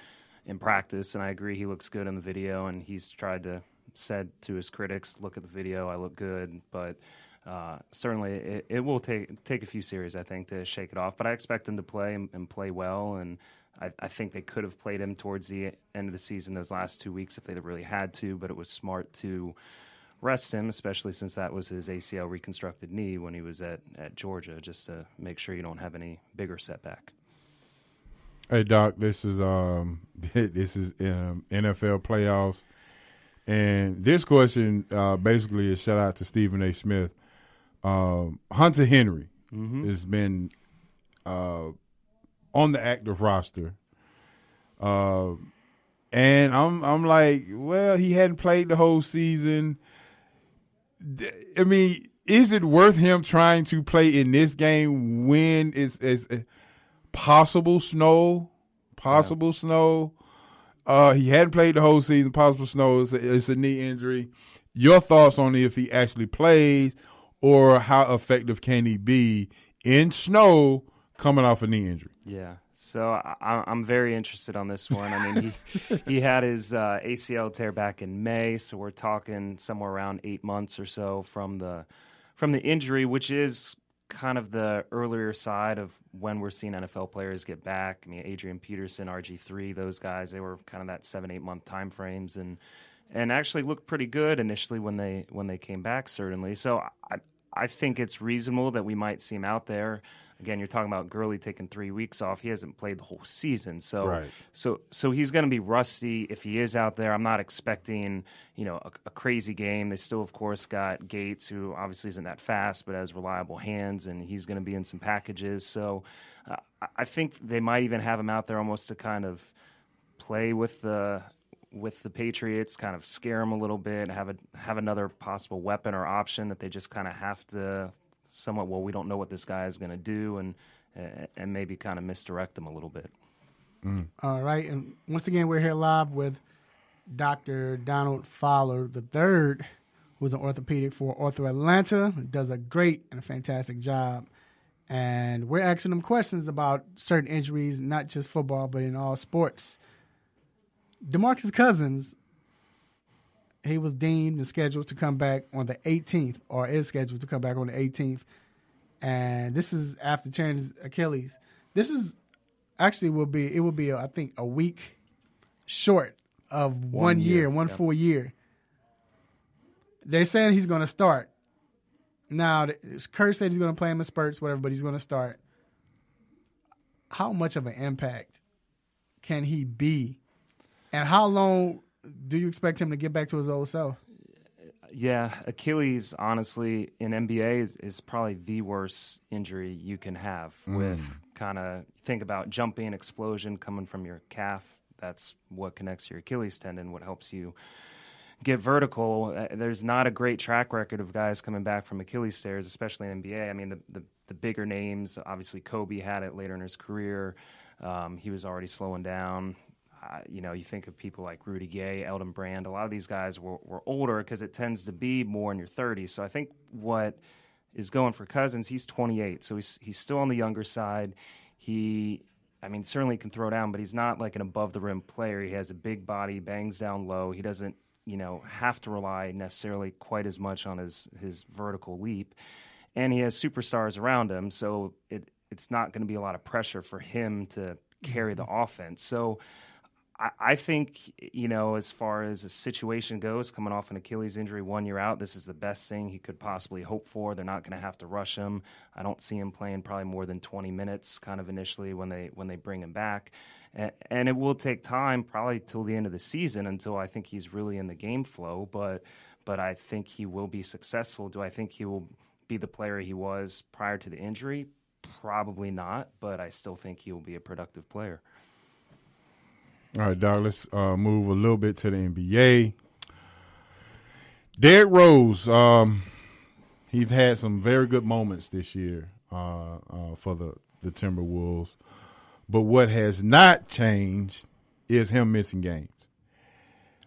in practice. And I agree, he looks good in the video, and he's tried to said to his critics, "Look at the video, I look good," but. Uh, certainly, it, it, will take take a few series, I think, to shake it off. But I expect him to play and, and play well, and I, I, think they could have played him towards the end of the season, those last two weeks, if they really had to. But it was smart to rest him, especially since that was his ACL reconstructed knee when he was at, at Georgia, just to make sure you don't have any bigger setback. Hey Doc, this is um this is um, NFL playoffs, and this question uh, basically is shout out to Stephen A. Smith. Um, Hunter Henry mm-hmm. has been uh, on the active roster. Uh, and I'm I'm like, well, he hadn't played the whole season. I mean, is it worth him trying to play in this game when it's, it's possible snow, possible yeah. snow? Uh, he hadn't played the whole season. Possible snow. It's a, it's a knee injury. Your thoughts on if he actually plays, or how effective can he be in snow coming off a knee injury? Yeah. So I, am very interested on this one. I mean, he he had his uh, ACL tear back in May, so we're talking somewhere around eight months or so from the from the injury, which is kind of the earlier side of when we're seeing NFL players get back. I mean, Adrian Peterson, RG three, those guys, they were kind of that seven eight month time frames, and and actually looked pretty good initially when they when they came back. Certainly, so I I think it's reasonable that we might see him out there again, you're talking about Gurley taking three weeks off. He hasn't played the whole season, so right. so so he's going to be rusty if he is out there. I'm not expecting you know a, a, crazy game. They still, of course, got Gates, who obviously isn't that fast, but has reliable hands, and he's going to be in some packages. So uh, I think they might even have him out there almost to kind of play with the with the Patriots, kind of scare them a little bit, have a have another possible weapon or option that they just kind of have to somewhat well we don't know what this guy is going to do and and maybe kind of misdirect them a little bit. Mm. All right, and once again we're here live with Dr. Donald Fowler the third, who's an orthopedic for Ortho Atlanta, does a great and a fantastic job. And we're asking them questions about certain injuries, not just football, but in all sports. DeMarcus Cousins he was deemed and scheduled to come back on the 18th, or is scheduled to come back on the 18th. And this is after tearing his Achilles. This is actually will be it will be I think a week short of one, one year, year, one full year they're saying he's going to start. Now, Kerr said he's going to play him in spurts, whatever, but he's going to start. How much of an impact can he be, and how long do you expect him to get back to his old self? Yeah, Achilles, honestly, in NBA is, is probably the worst injury you can have. Mm. With kind of think about jumping explosion coming from your calf. That's what connects your Achilles tendon. What helps you get vertical. Uh, there's not a great track record of guys coming back from Achilles tears, especially in NBA. I mean, the the, the bigger names, obviously Kobe had it later in his career. Um, he was already slowing down. Uh, you know, you think of people like Rudy Gay, Elton Brand. A lot of these guys were, were older because it tends to be more in your 30s. So I think what is going for Cousins, he's 28, so he's he's still on the younger side. He, I mean, certainly can throw down, but he's not like an above the rim player. He has a big body, bangs down low. He doesn't, you know, have to rely necessarily quite as much on his his vertical leap, and he has superstars around him. So it it's not going to be a lot of pressure for him to carry the offense. So. I, think, you know, as far as the situation goes, coming off an Achilles injury one year out, this is the best thing he could possibly hope for. They're not going to have to rush him. I don't see him playing probably more than 20 minutes, kind of initially when they when they bring him back, and, and it will take time, probably till the end of the season, until I think he's really in the game flow. But but I think he will be successful. Do I think he will be the player he was prior to the injury? Probably not, but I still think he will be a productive player. All right, dog. Let's uh, move a little bit to the NBA. Derrick Rose, um, he's had some very good moments this year uh, uh, for the the Timberwolves, but what has not changed is him missing games.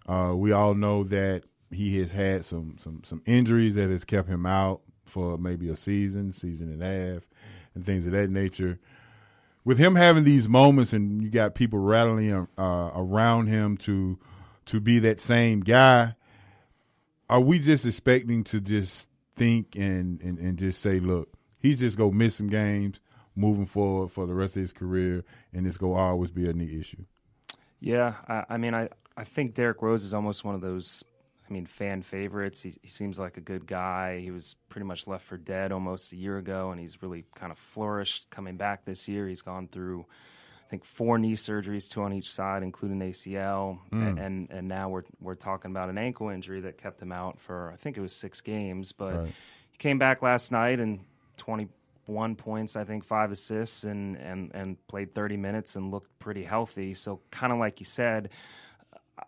Uh, we all know that he has had some some some injuries that has kept him out for maybe a season, season and a half, and things of that nature with him having these moments and you got people rattling uh, around him to to be that same guy, are we just expecting to just think and, and, and just say, look, he's just gonna miss some games moving forward for the rest of his career, and it's gonna always be a knee issue? Yeah, I, I mean, I, I think Derrick Rose is almost one of those I mean, fan favorites. He, he, seems like a good guy. He was pretty much left for dead almost a year ago, and he's really kind of flourished coming back this year. He's gone through, I think, four knee surgeries, two on each side, including ACL, mm. and, and, and now we're we're talking about an ankle injury that kept him out for I think it was six games. But right. he came back last night and twenty one points, I think five assists, and and and played thirty minutes and looked pretty healthy. So kind of like you said.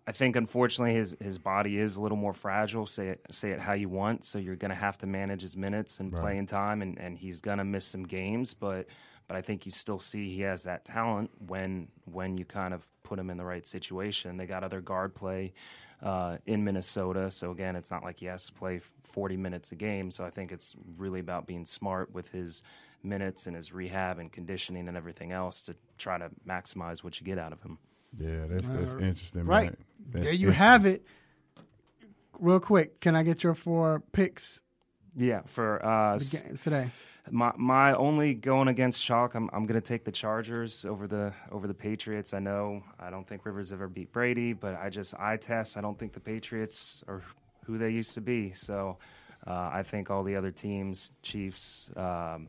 I think unfortunately his his body is a little more fragile. Say it say it how you want. So you're going to have to manage his minutes and right. playing time, and, and he's going to miss some games. But but I think you still see he has that talent when when you kind of put him in the right situation. They got other guard play uh, in Minnesota, so again, it's not like he has to play 40 minutes a game. So I think it's really about being smart with his minutes and his rehab and conditioning and everything else to try to maximize what you get out of him. Yeah, that's that's uh, interesting. Right that's there, you have it. Real quick, can I get your four picks? Yeah, for uh, today. My my only going against chalk. I'm I'm going to take the Chargers over the over the Patriots. I know I don't think Rivers ever beat Brady, but I just eye test. I don't think the Patriots are who they used to be. So uh, I think all the other teams, Chiefs, um,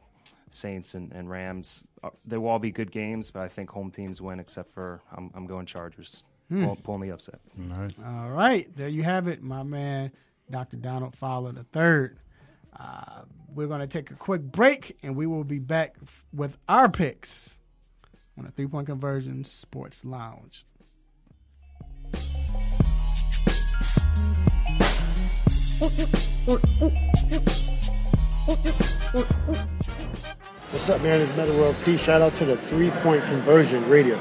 Saints and, and Rams. Uh, they will all be good games, but I think home teams win. Except for I'm, I'm going Chargers. Hmm. Pull, pulling the upset. All right. All right, there you have it, my man, Dr. Donald Fowler the third. Uh, we're going to take a quick break, and we will be back with our picks on the Three Point Conversion Sports Lounge. What's up, man? It's Metal World P. Shout out to the Three Point Conversion Radio.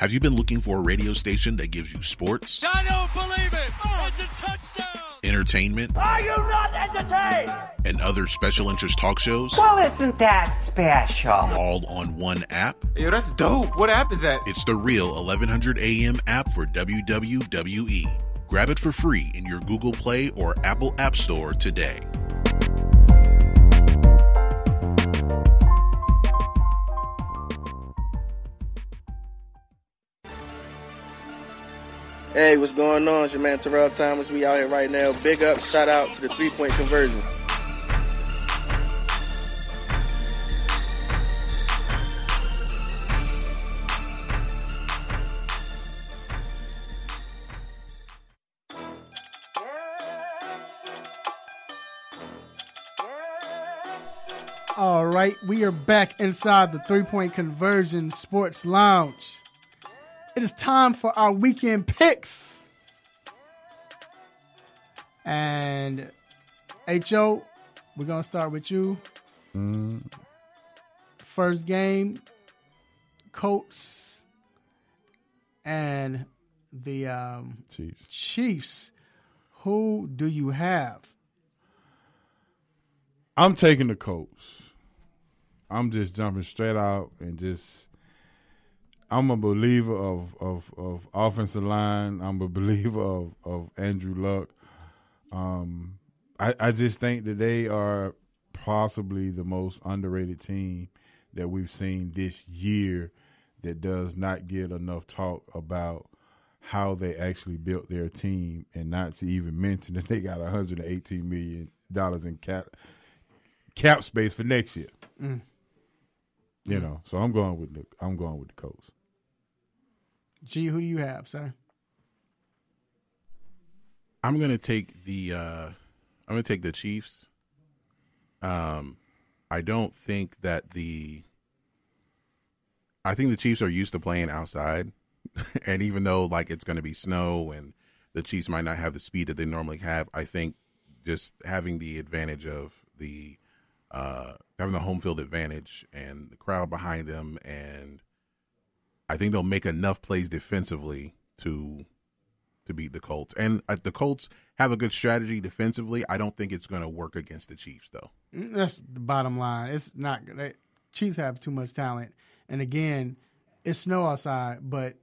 Have you been looking for a radio station that gives you sports? I don't believe it! Oh. It's a touchdown! Entertainment? Are you not entertained? And other special interest talk shows? Well, isn't that special? All on one app? Yo, that's dope. What app is that? It's the real 1100 AM app for WWE. Grab it for free in your Google Play or Apple App Store today. Hey, what's going on? It's your man Terrell Thomas. We out here right now. Big up, shout out to the three point conversion. All right, we are back inside the three point conversion sports lounge. It is time for our weekend picks. And HO, we're going to start with you. Mm, First game, Colts and the um, Chiefs. Chiefs. Who do you have? I'm taking the Colts. I'm just jumping straight out and just. I'm a believer of of of offensive line. I'm a believer of of Andrew Luck. Um, I I just think that they are possibly the most underrated team that we've seen this year. That does not get enough talk about how they actually built their team, and not to even mention that they got 118 million dollars in cap cap space for next year. Mm. You Mm. know, so I'm going with the I'm going with the Colts. G, who do you have, sir? I'm gonna take the uh I'm gonna take the Chiefs. Um I don't think that the I think the Chiefs are used to playing outside. and even though like it's gonna be snow and the Chiefs might not have the speed that they normally have, I think just having the advantage of the uh having the home field advantage and the crowd behind them and I think they'll make enough plays defensively to to beat the Colts. And uh, the Colts have a good strategy defensively. I don't think it's going to work against the Chiefs, though. Mm, That's the bottom line. It's not Chiefs have too much talent, and again, it's snow outside, but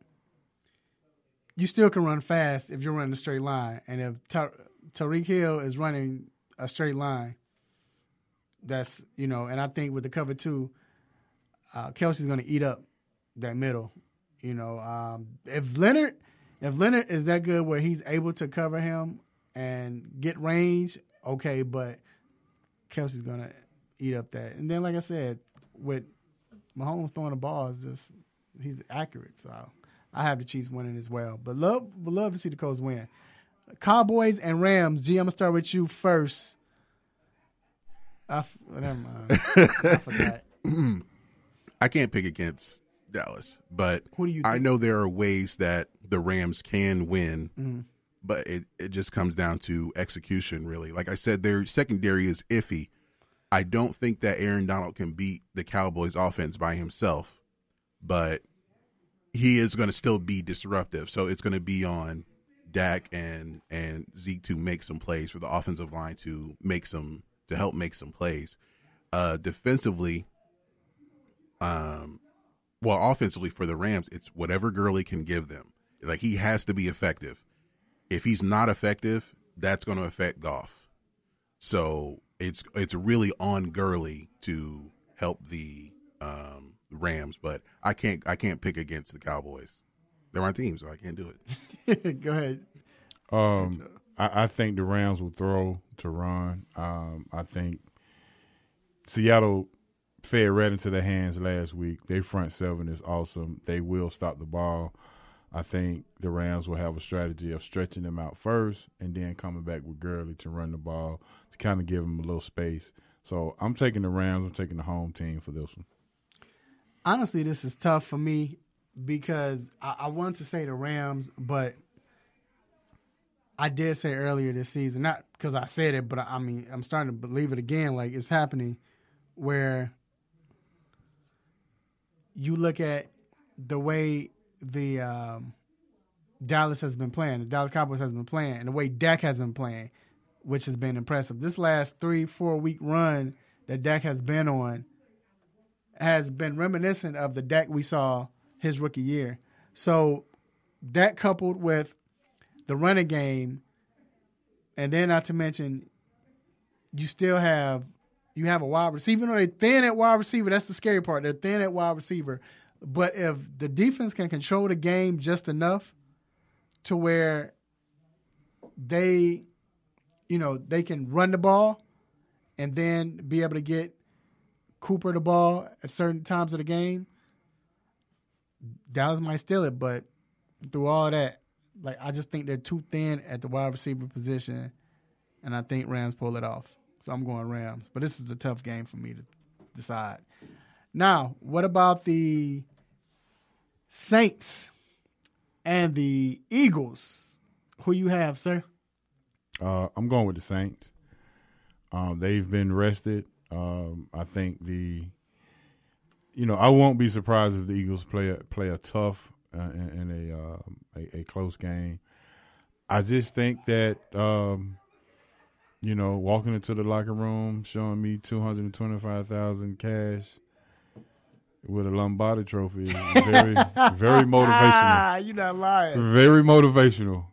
you still can run fast if you're running a straight line. And if Ta- Tyreek Hill is running a straight line, that's you know. And I think with the cover two, uh, Kelce's going to eat up that middle. You know, um, if Leonard, if Leonard is that good where he's able to cover him and get range, okay, but Kelce's gonna eat up that. And then, like I said, with Mahomes throwing the ball is just he's accurate. So I have the Chiefs winning as well. But love would love to see the Colts win. Cowboys and Rams. G, I'm gonna start with you first. I f- never mind. I forgot. I can't pick against Dallas, but Who do you I know there are ways that the Rams can win, Mhm. but it, it just comes down to execution, really. Like I said, their secondary is iffy. I don't think that Aaron Donald can beat the Cowboys offense by himself, but he is going to still be disruptive. So it's going to be on Dak and and Zeke to make some plays for the offensive line to make some to help make some plays. Uh, defensively, um, well, offensively for the Rams, it's whatever Gurley can give them. Like he has to be effective. If he's not effective, that's going to affect Goff. So it's it's really on Gurley to help the um, Rams, but I can't I can't pick against the Cowboys. They're my team, so I can't do it. Go ahead. Um, I, I think the Rams will throw to run. Um, I think Seattle fed right into their hands last week. Their front seven is awesome. They will stop the ball. I think the Rams will have a strategy of stretching them out first and then coming back with Gurley to run the ball to kind of give them a little space. So I'm taking the Rams. I'm taking the home team for this one. honestly, this is tough for me because I, I wanted to say the Rams, but I did say earlier this season, not because I said it, but I, I mean, I'm starting to believe it again. Like it's happening where you look at the way the um, Dallas has been playing, the Dallas Cowboys has been playing, and the way Dak has been playing, which has been impressive. This last three, four week run that Dak has been on has been reminiscent of the Dak we saw his rookie year. So that coupled with the running game, and then not to mention, you still have you have a wide receiver. Even though they're thin at wide receiver, that's the scary part. They're thin at wide receiver. But if the defense can control the game just enough to where they, you know, they can run the ball and then be able to get Cooper the ball at certain times of the game, Dallas might steal it. But through all that, like I just think they're too thin at the wide receiver position, and I think Rams pull it off. So I'm going Rams. But this is a tough game for me to decide. Now, what about the Saints and the Eagles? Who you have, sir? Uh, I'm going with the Saints. Um, they've been rested. Um, I think the, you know, I won't be surprised if the Eagles play a, play a tough uh, in a, uh, a a close game. I just think that um, you know, walking into the locker room, showing me two hundred and twenty five thousand cash with a Lombardi trophy very very motivational. You're not lying. Very motivational.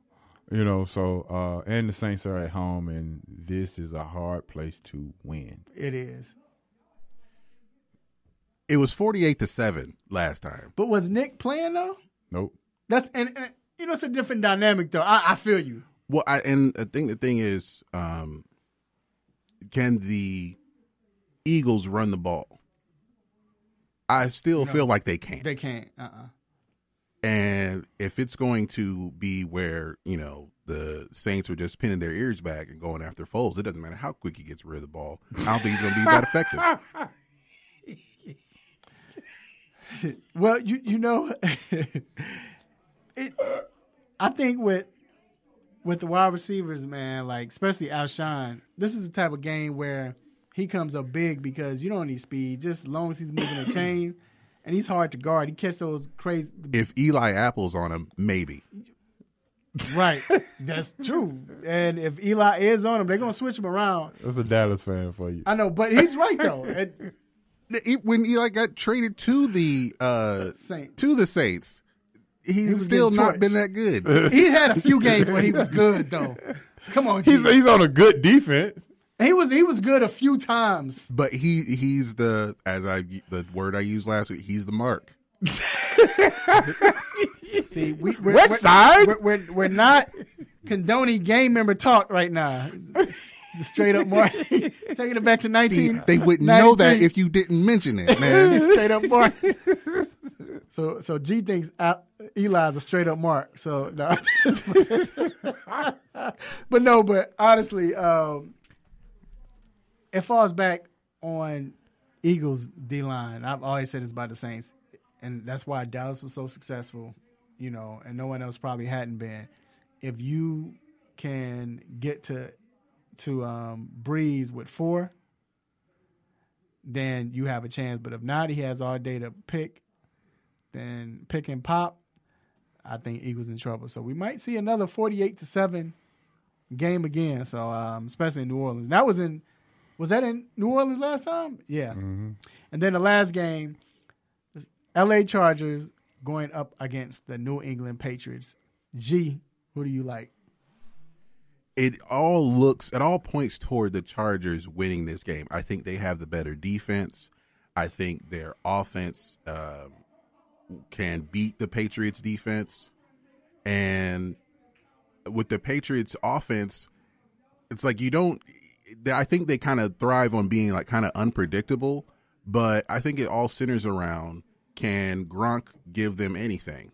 You know, so uh and the Saints are at home and this is a hard place to win. It is. It was forty-eight to seven last time. But was Nick playing though? Nope. That's and, and you know it's a different dynamic though. I, I feel you. Well, I, and I think the thing is, um, can the Eagles run the ball? I still No. feel like they can't. They can't. Uh. uh And if it's going to be where, you know, the Saints are just pinning their ears back and going after Foles, it doesn't matter how quick he gets rid of the ball. I don't think he's going to be that effective. well, you you know, it. I think with with the wide receivers, man, like especially Alshon, this is the type of game where he comes up big because you don't need speed, just as long as he's moving the chain, and he's hard to guard. He catch those crazy. If Eli Apple's on him, maybe. Right, that's true. And if Eli is on him, they're gonna switch him around. That's a Dallas fan for you. I know, but he's right though. It- When Eli got traded to the uh, Saints. to the Saints, he's He still not torched. been that good. he had a few games where he was good though. Come on, He's G. he's on a good defense. he was he was good a few times. But he he's the as I the word I used last week. He's the mark. See, we, we're, West we're, side? We're, we're, we're not condoning game member talk right now. The straight up mark. Taking it back to See, 19. they wouldn't know that if you didn't mention it, man. straight up mark. So so G thinks Eli's a straight up mark. So no. but no, but honestly, um, it falls back on Eagles D line. I've always said it's about the Saints, and that's why Dallas was so successful. You know, and no one else probably hadn't been. If you can get to to um, Brees with four, then you have a chance. But if not, he has all day to pick. Then pick and pop. I think Eagles in trouble. So we might see another forty-eight to seven game again. So um, especially in New Orleans. That was in was that in New Orleans last time? Yeah. And then the last game, L.A. Chargers going up against the New England Patriots. G, who do you like? it all looks it all points toward the Chargers winning this game. I think they have the better defense. I think their offense um, can beat the Patriots defense, and with the Patriots offense, it's like you don't. I think they kind of thrive on being like kind of unpredictable, but I think it all centers around can Gronk give them anything.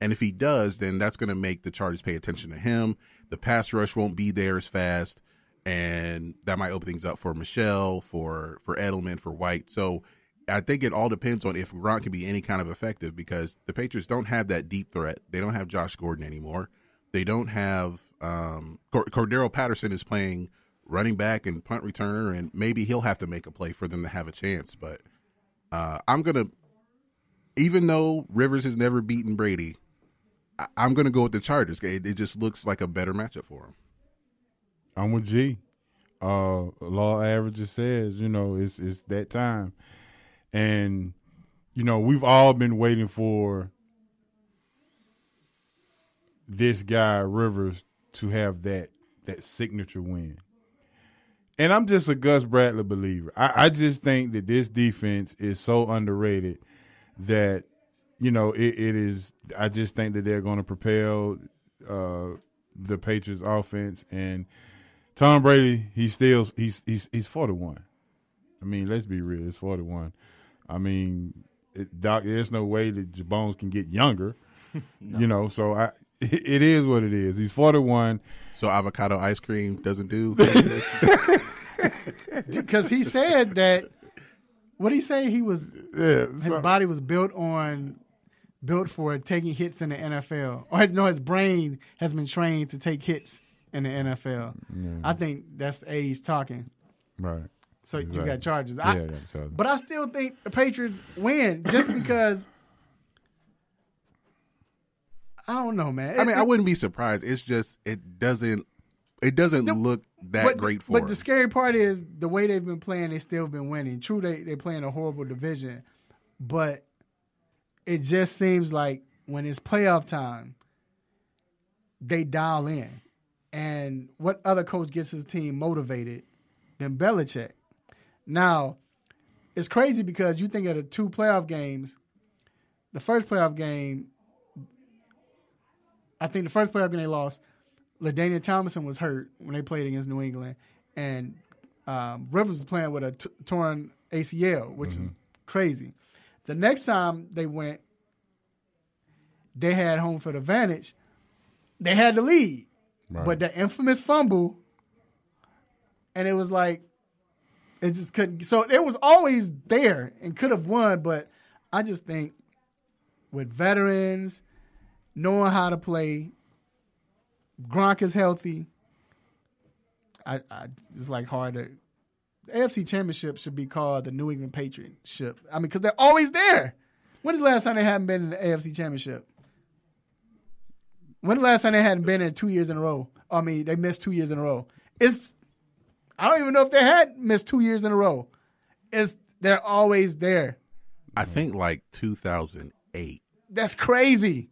And if he does, then that's going to make the Chargers pay attention to him. The pass rush won't be there as fast, and that might open things up for Michel, for for Edelman, for White. So I think it all depends on if Gronk can be any kind of effective because the Patriots don't have that deep threat. They don't have Josh Gordon anymore. They don't have um, Cordarrelle Patterson is playing running back and punt returner, and maybe he'll have to make a play for them to have a chance. But uh, I'm gonna, even though Rivers has never beaten Brady, I- I'm going to go with the Chargers. It, it just looks like a better matchup for him. I'm with G. Uh, law averages says, you know, it's it's that time, and you know we've all been waiting for this guy Rivers to have that that signature win. And I'm just a Gus Bradley believer. I, I just think that this defense is so underrated that you know it, it is. I just think that they're going to propel uh, the Patriots offense and Tom Brady. He's still he's he's he's forty one. I mean, let's be real. It's forty one. I mean, it, Doc, there's no way that Jabones can get younger. You know, so I it is what it is. He's forty one. So avocado ice cream doesn't do. Because he said that. What did he say? He was Yeah, his so- body was built on built for taking hits in the NFL. Or no, his brain has been trained to take hits in the NFL. Yeah. I think that's age talking. Right. So you got charges. Yeah, I, charges. But I still think the Patriots win just because. I don't know, man. I mean, It- I wouldn't be surprised. It's just it doesn't it doesn't look that but, great for But him. the scary part is the way they've been playing. They still been winning. True, they they playing a horrible division, but it just seems like when it's playoff time, they dial in. And what other coach gets his team motivated than Belichick? Now, it's crazy because you think of the two playoff games. The first playoff game, I think the first playoff game they lost, LaDainian Tomlinson was hurt when they played against New England, and um, Rivers was playing with a t- torn ACL, which is crazy. The next time they went, they had home field advantage. They had the lead, Right. but the infamous fumble, and it was like it just couldn't. So it was always there and could have won, but I just think with veterans knowing how to play, Gronk is healthy. I, I it's like hard to. The AFC Championship should be called the New England Patriotship. I mean, because they're always there. When is the last time they haven't been in the AFC Championship? When the last time they hadn't been in two years in a row? I mean, they missed two years in a row. It's I don't even know if they had missed two years in a row. It's they're always there. I think like 2008. That's crazy.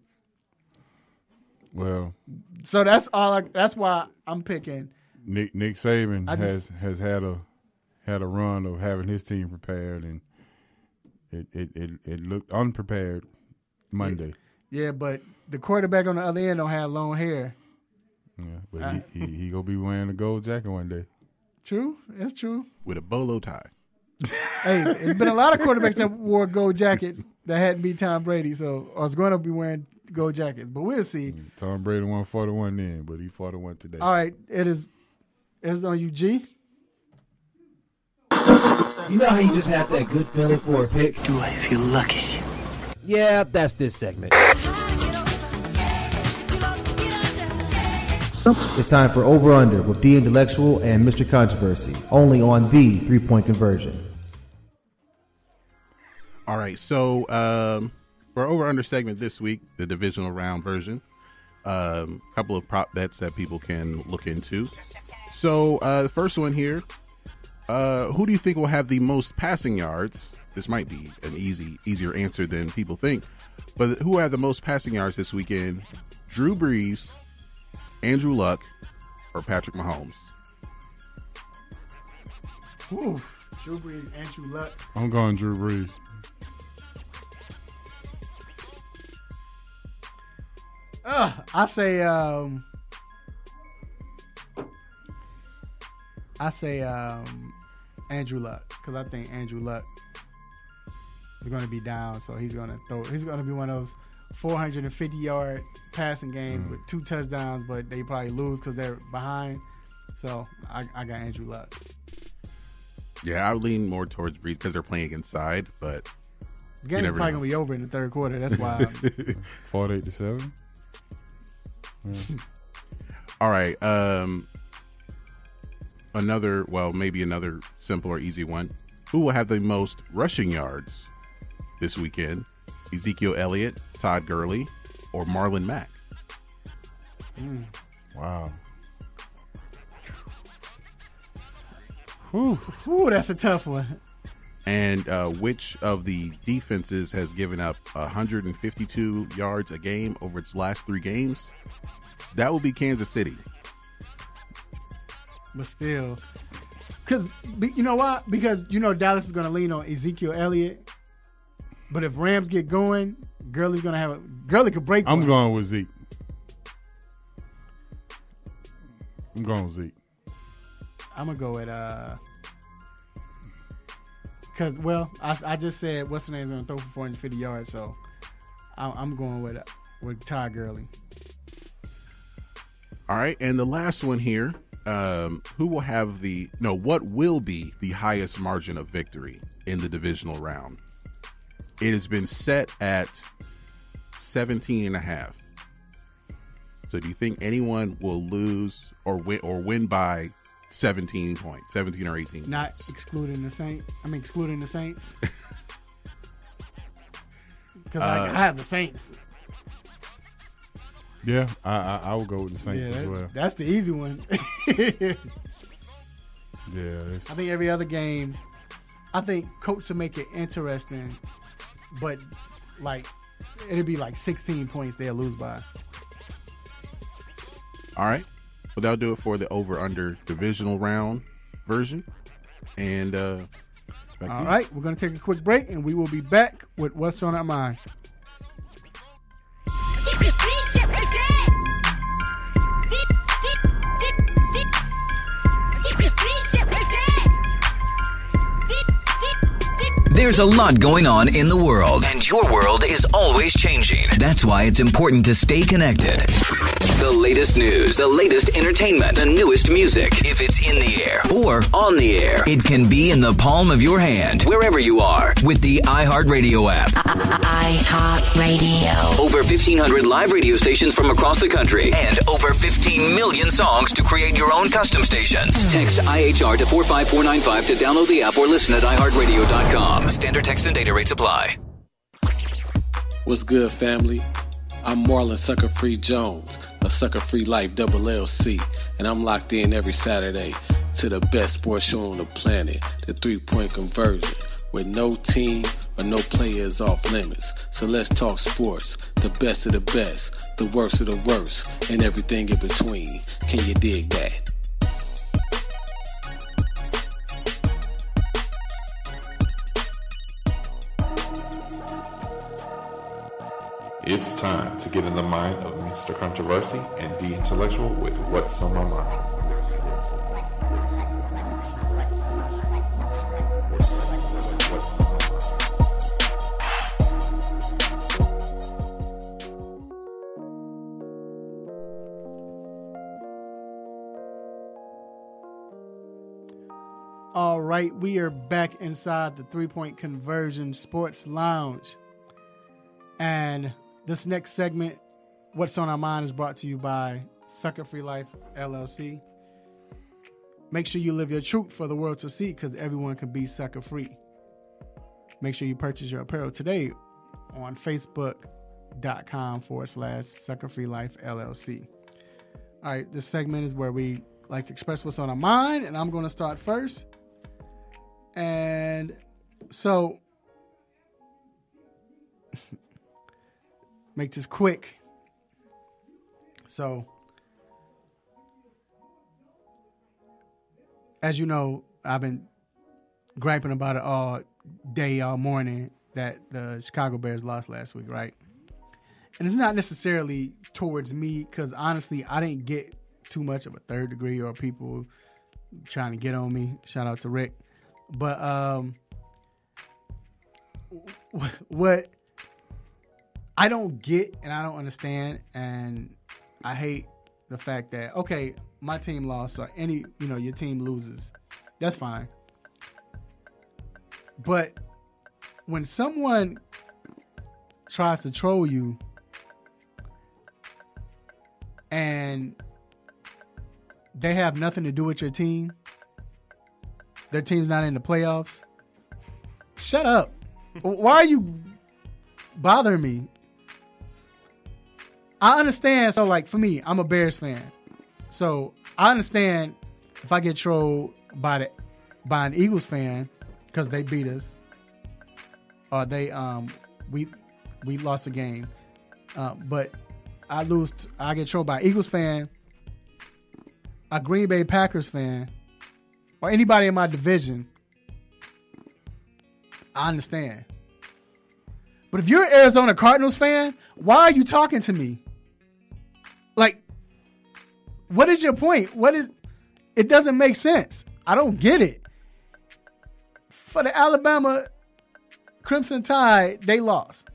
Well, So that's all. I, that's why I'm picking. Nick Nick Saban I has has had a had a run of having his team prepared, and it it it, it looked unprepared Monday. Yeah, but the quarterback on the other end don't have long hair. Yeah, but Uh, he, he he gonna be wearing a gold jacket one day. True, that's true. with a bolo tie. hey, it's been a lot of quarterbacks that wore gold jackets that hadn't beat Tom Brady, so I was going to be wearing gold jackets, but we'll see. Mm, Tom Brady won forty one then, but he forty one today. All right, it is. It's on you, G. You know how you just have that good feeling for a pick? Do I feel lucky? Yeah, that's this segment. It's time for Over Under with The Intellectual and Mr. Controversy, only on the three point conversion. All right, so um, for over under segment this week, the divisional round version, a um, couple of prop bets that people can look into. So uh, the first one here, uh, who do you think will have the most passing yards? This might be an easy, easier answer than people think, but who have the most passing yards this weekend? Drew Brees, Andrew Luck, or Patrick Mahomes? Whew. Drew Brees, Andrew Luck. I'm going Drew Brees. Uh, I say um I say um Andrew Luck because I think Andrew Luck is going to be down, so he's going to throw. He's going to be one of those 450 yard passing games Mm. with two touchdowns, but they probably lose because they're behind. So I, I got Andrew Luck. Yeah, I would lean more towards Brees because they're playing inside, but The game probably know. going to be over in the third quarter. That's why. I'm- Forty eight to seven. All right. Um, another, well, maybe another simple or easy one. Who will have the most rushing yards this weekend? Ezekiel Elliott, Todd Gurley, or Marlon Mack? Mm. Wow. Whew, whew, that's a tough one. And uh, which of the defenses has given up 152 yards a game over its last three games? That would be Kansas City. But still, because you know why? Because you know Dallas is going to lean on Ezekiel Elliott. But if Rams get going, Gurley's going to have a Gurley could break. I'm one. going with Zeke. I'm going with Zeke. I'm gonna go with uh, cause well, I, I just said what's the name's gonna throw for 450 yards, so I'm, I'm going with uh, with Todd Gurley. All right, and the last one here. Um, who will have the no? What will be the highest margin of victory in the divisional round? It has been set at 17 and a half. So do you think anyone will lose or win or win by 17 points, 17 or 18? Not points? excluding the Saints. I mean, excluding the Saints. Because Uh, I, I have the Saints. Yeah, I I, I would go with the Saints yeah, as that's, well. that's the easy one. Yeah, it's, I think every other game, I think coach will make it interesting, but like it'll be like 16 points they'll lose by. All right. Well, that'll do it for the over under divisional round version. And uh back All right, we're gonna take a quick break and we will be back with what's on our mind. There's a lot going on in the world, and your world is always changing. That's why it's important to stay connected. The latest news, the latest entertainment, the newest music. If it's in the air or on the air, it can be in the palm of your hand, wherever you are, with the iHeartRadio app. iHeartRadio. Over 1,500 live radio stations from across the country, and over 15 million songs to create your own custom stations. Text IHR to 45495 to download the app or listen at iHeartRadio.com. Standard text and data rates apply. What's good, family? I'm Marlon Sucker Free Jones of Sucker Free Life Double LC, and I'm locked in every Saturday to the best sports show on the planet, the three point conversion, with no team or no players off limits. So let's talk sports, the best of the best, the worst of the worst, and everything in between. Can you dig that? It's time to get in the mind of Mr. Controversy and the Intellectual with What's on My Mind. All right, we are back inside the three point conversion sports lounge. And this next segment, What's on Our Mind, is brought to you by Sucker Free Life LLC. Make sure you live your truth for the world to see because everyone can be sucker free. Make sure you purchase your apparel today on facebook.com forward slash sucker free life LLC. All right, this segment is where we like to express what's on our mind, and I'm going to start first. And so, make this quick. So, as you know, I've been griping about it all day, all morning that the Chicago Bears lost last week, right? And it's not necessarily towards me because honestly, I didn't get too much of a third degree or people trying to get on me. Shout out to Rick. But um, what I don't get and I don't understand, and I hate the fact that okay, my team lost or any you know your team loses, that's fine. But when someone tries to troll you and they have nothing to do with your team, their team's not in the playoffs. Shut up. Why are you bothering me? I understand. So, like, for me, I'm a Bears fan. So, I understand if I get trolled by the by an Eagles fan because they beat us, or they um we we lost the game. Uh, but I lose. t- I get trolled by Eagles fan, a Green Bay Packers fan, or anybody in my division. I understand. But if you're an Arizona Cardinals fan, why are you talking to me? What is your point? What is it doesn't make sense. I don't get it. For the Alabama Crimson Tide, they lost.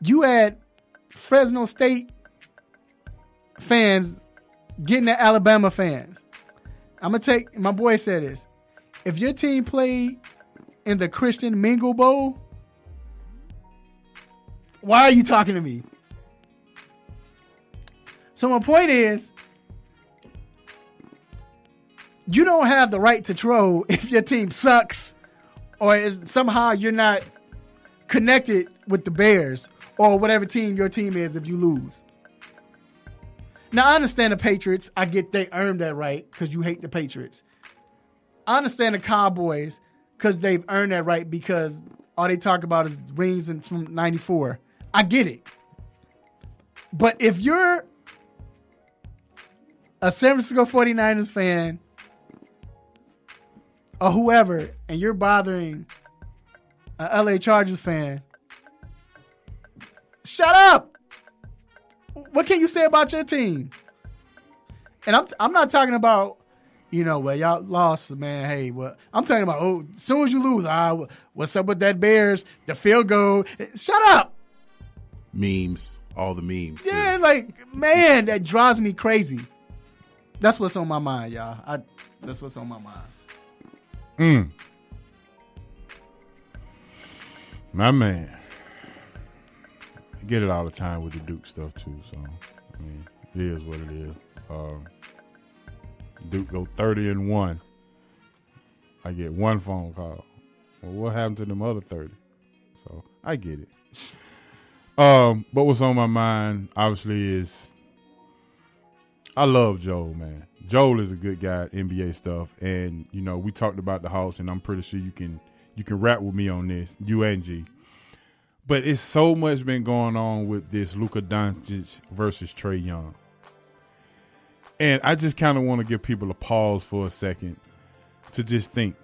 You had Fresno State fans getting at Alabama fans. I'm gonna take my boy said this. If your team played in the Christian Mingle Bowl, why are you talking to me? So my point is, you don't have the right to troll if your team sucks or is somehow you're not connected with the Bears or whatever team your team is if you lose. Now I understand the Patriots. I get they earned that right because you hate the Patriots. I understand the Cowboys because they've earned that right because all they talk about is rings and from '94. I get it. But if you're a San Francisco 49ers fan or whoever, and you're bothering a LA Chargers fan, shut up. What can you say about your team? And I'm I'm not talking about, you know, well y'all lost, man. Hey, well, I'm talking about oh, as soon as you lose, ah, what's up with that Bears? The field goal. Shut up. Memes, all the memes. Yeah, like man, that drives me crazy. That's what's on my mind, y'all. I, that's what's on my mind. Mm. My man. I get it all the time with the Duke stuff too, so I mean it is what it is. Um, Duke go thirty and one. I get one phone call. Well, what happened to them other thirty? So I get it. Um, but what's on my mind, obviously, is I love Joel, man. Joel is a good guy, NBA stuff, and you know we talked about the Hawks, and I'm pretty sure you can you can rap with me on this, you and G. But it's so much been going on with this Luka Doncic versus Trae Young, and I just kind of want to give people a pause for a second to just think.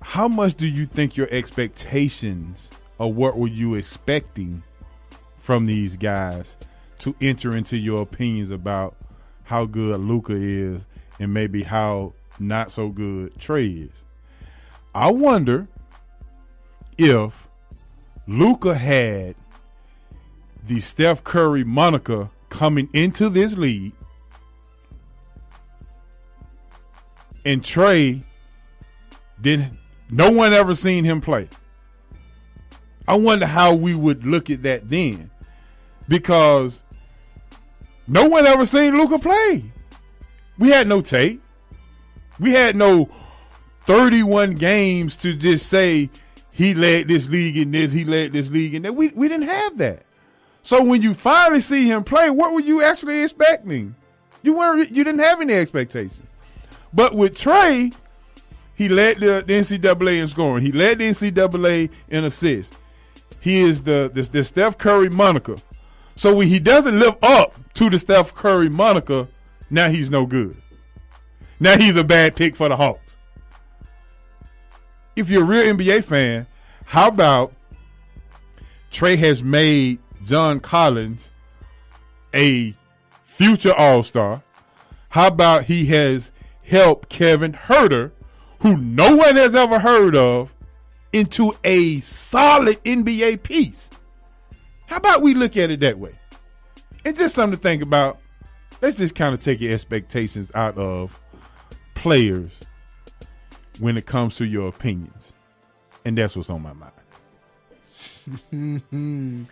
How much do you think your expectations, or what were you expecting from these guys? To enter into your opinions about how good Luka is and maybe how not so good Trae is. I wonder if Luka had the Steph Curry moniker coming into this league and Trae didn't no one ever seen him play. I wonder how we would look at that then. Because no one ever seen Luka play. We had no tape. We had no 31 games to just say he led this league in this, he led this league in that. We we didn't have that. So when you finally see him play, what were you actually expecting? You weren't you didn't have any expectations. But with Trae, he led the, the NCAA in scoring. He led the NCAA in assists. He is the the, the Steph Curry moniker. So when he doesn't live up to the Steph Curry moniker, now he's no good. Now he's a bad pick for the Hawks. If you're a real NBA fan, how about Trae has made John Collins a future All Star? How about he has helped Kevin Huerter, who no one has ever heard of, into a solid NBA piece? How about we look at it that way? It's just something to think about. Let's just kind of take your expectations out of players when it comes to your opinions. And that's what's on my mind.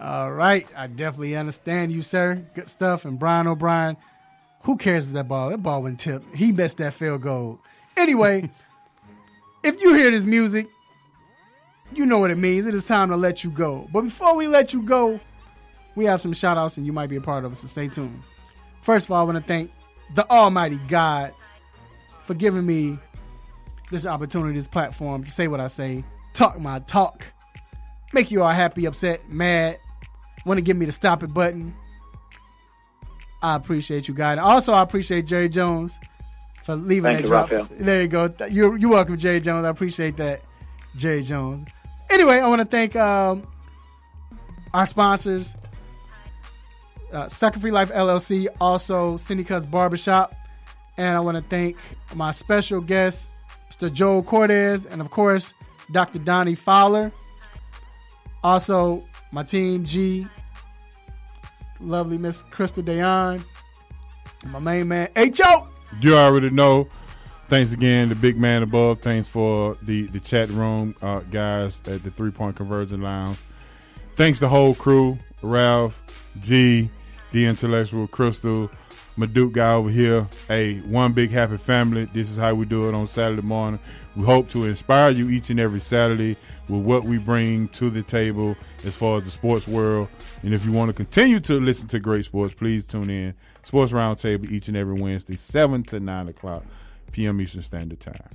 All right. I definitely understand you, sir. Good stuff. And Brian O'Brien, who cares if that ball? That ball went tip. He missed that field goal. Anyway, if you hear this music, you know what it means. It is time to let you go. But before we let you go, we have some shout outs and you might be a part of it, so stay tuned. First of all, I want to thank the Almighty God for giving me this opportunity, this platform to say what I say, talk my talk, make you all happy, upset, mad, want to give me the stop it button. I appreciate you, God. Also, I appreciate Jerry Jones for leaving Thank that you, drop. Raphael. There you go. You're, you're welcome, Jerry Jones. I appreciate that, Jerry Jones. Anyway, I want to thank um, our sponsors. uh, Sucker Free Life LLC, also Cindy Cuts Barbershop. And I want to thank my special guest, Mr. Joel Cortez, and of course, Dr. Donnie Fowler. Also, my team G, lovely Miss Crystal Dayon, and my main man, H.O. You already know. Thanks again, the big man above. Thanks for the the chat room uh, guys at the Three Point Conversion Lounge. Thanks the whole crew, Ralph, G, the intellectual, Crystal, my Duke guy over here. Hey, one big happy family. This is how we do it on Saturday morning. We hope to inspire you each and every Saturday with what we bring to the table as far as the sports world. And if you want to continue to listen to great sports, please tune in. Sports Roundtable each and every Wednesday, 7 to 9 o'clock p.m. Eastern Standard Time.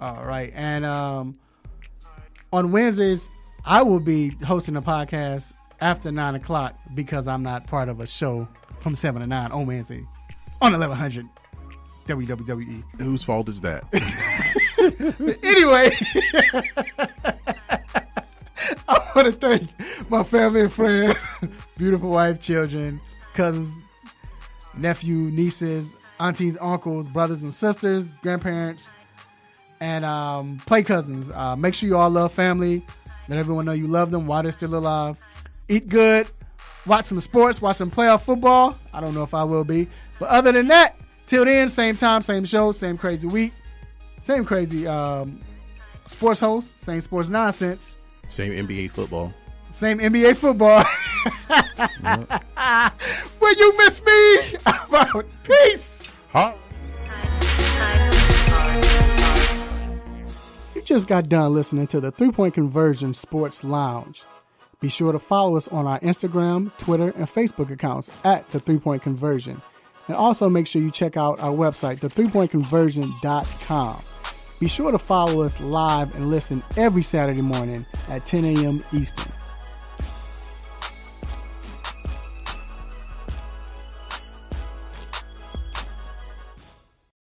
All right. And um, on Wednesdays, I will be hosting a podcast after 9 o'clock because I'm not part of a show from 7 to 9 on Wednesday on 1100 WWE. Whose fault is that? anyway, I want to thank my family and friends, beautiful wife, children, cousins, nephew, nieces, aunties, uncles, brothers and sisters, grandparents, and um, play cousins. Uh, make sure you all love family. Let everyone know you love them while they're still alive. Eat good. Watch some sports. Watch some playoff football. I don't know if I will be. But other than that, till then, same time, same show, same crazy week, same crazy um, sports host, same sports nonsense, Same NBA football. same NBA football. Will you miss me? I'm out. Peace. You just got done listening to the Three Point Conversion Sports Lounge. Be sure to follow us on our Instagram, Twitter, and Facebook accounts at the Three Point Conversion. And also make sure you check out our website, the3pointconversion.com. Be sure to follow us live and listen every Saturday morning at 10 a.m. Eastern.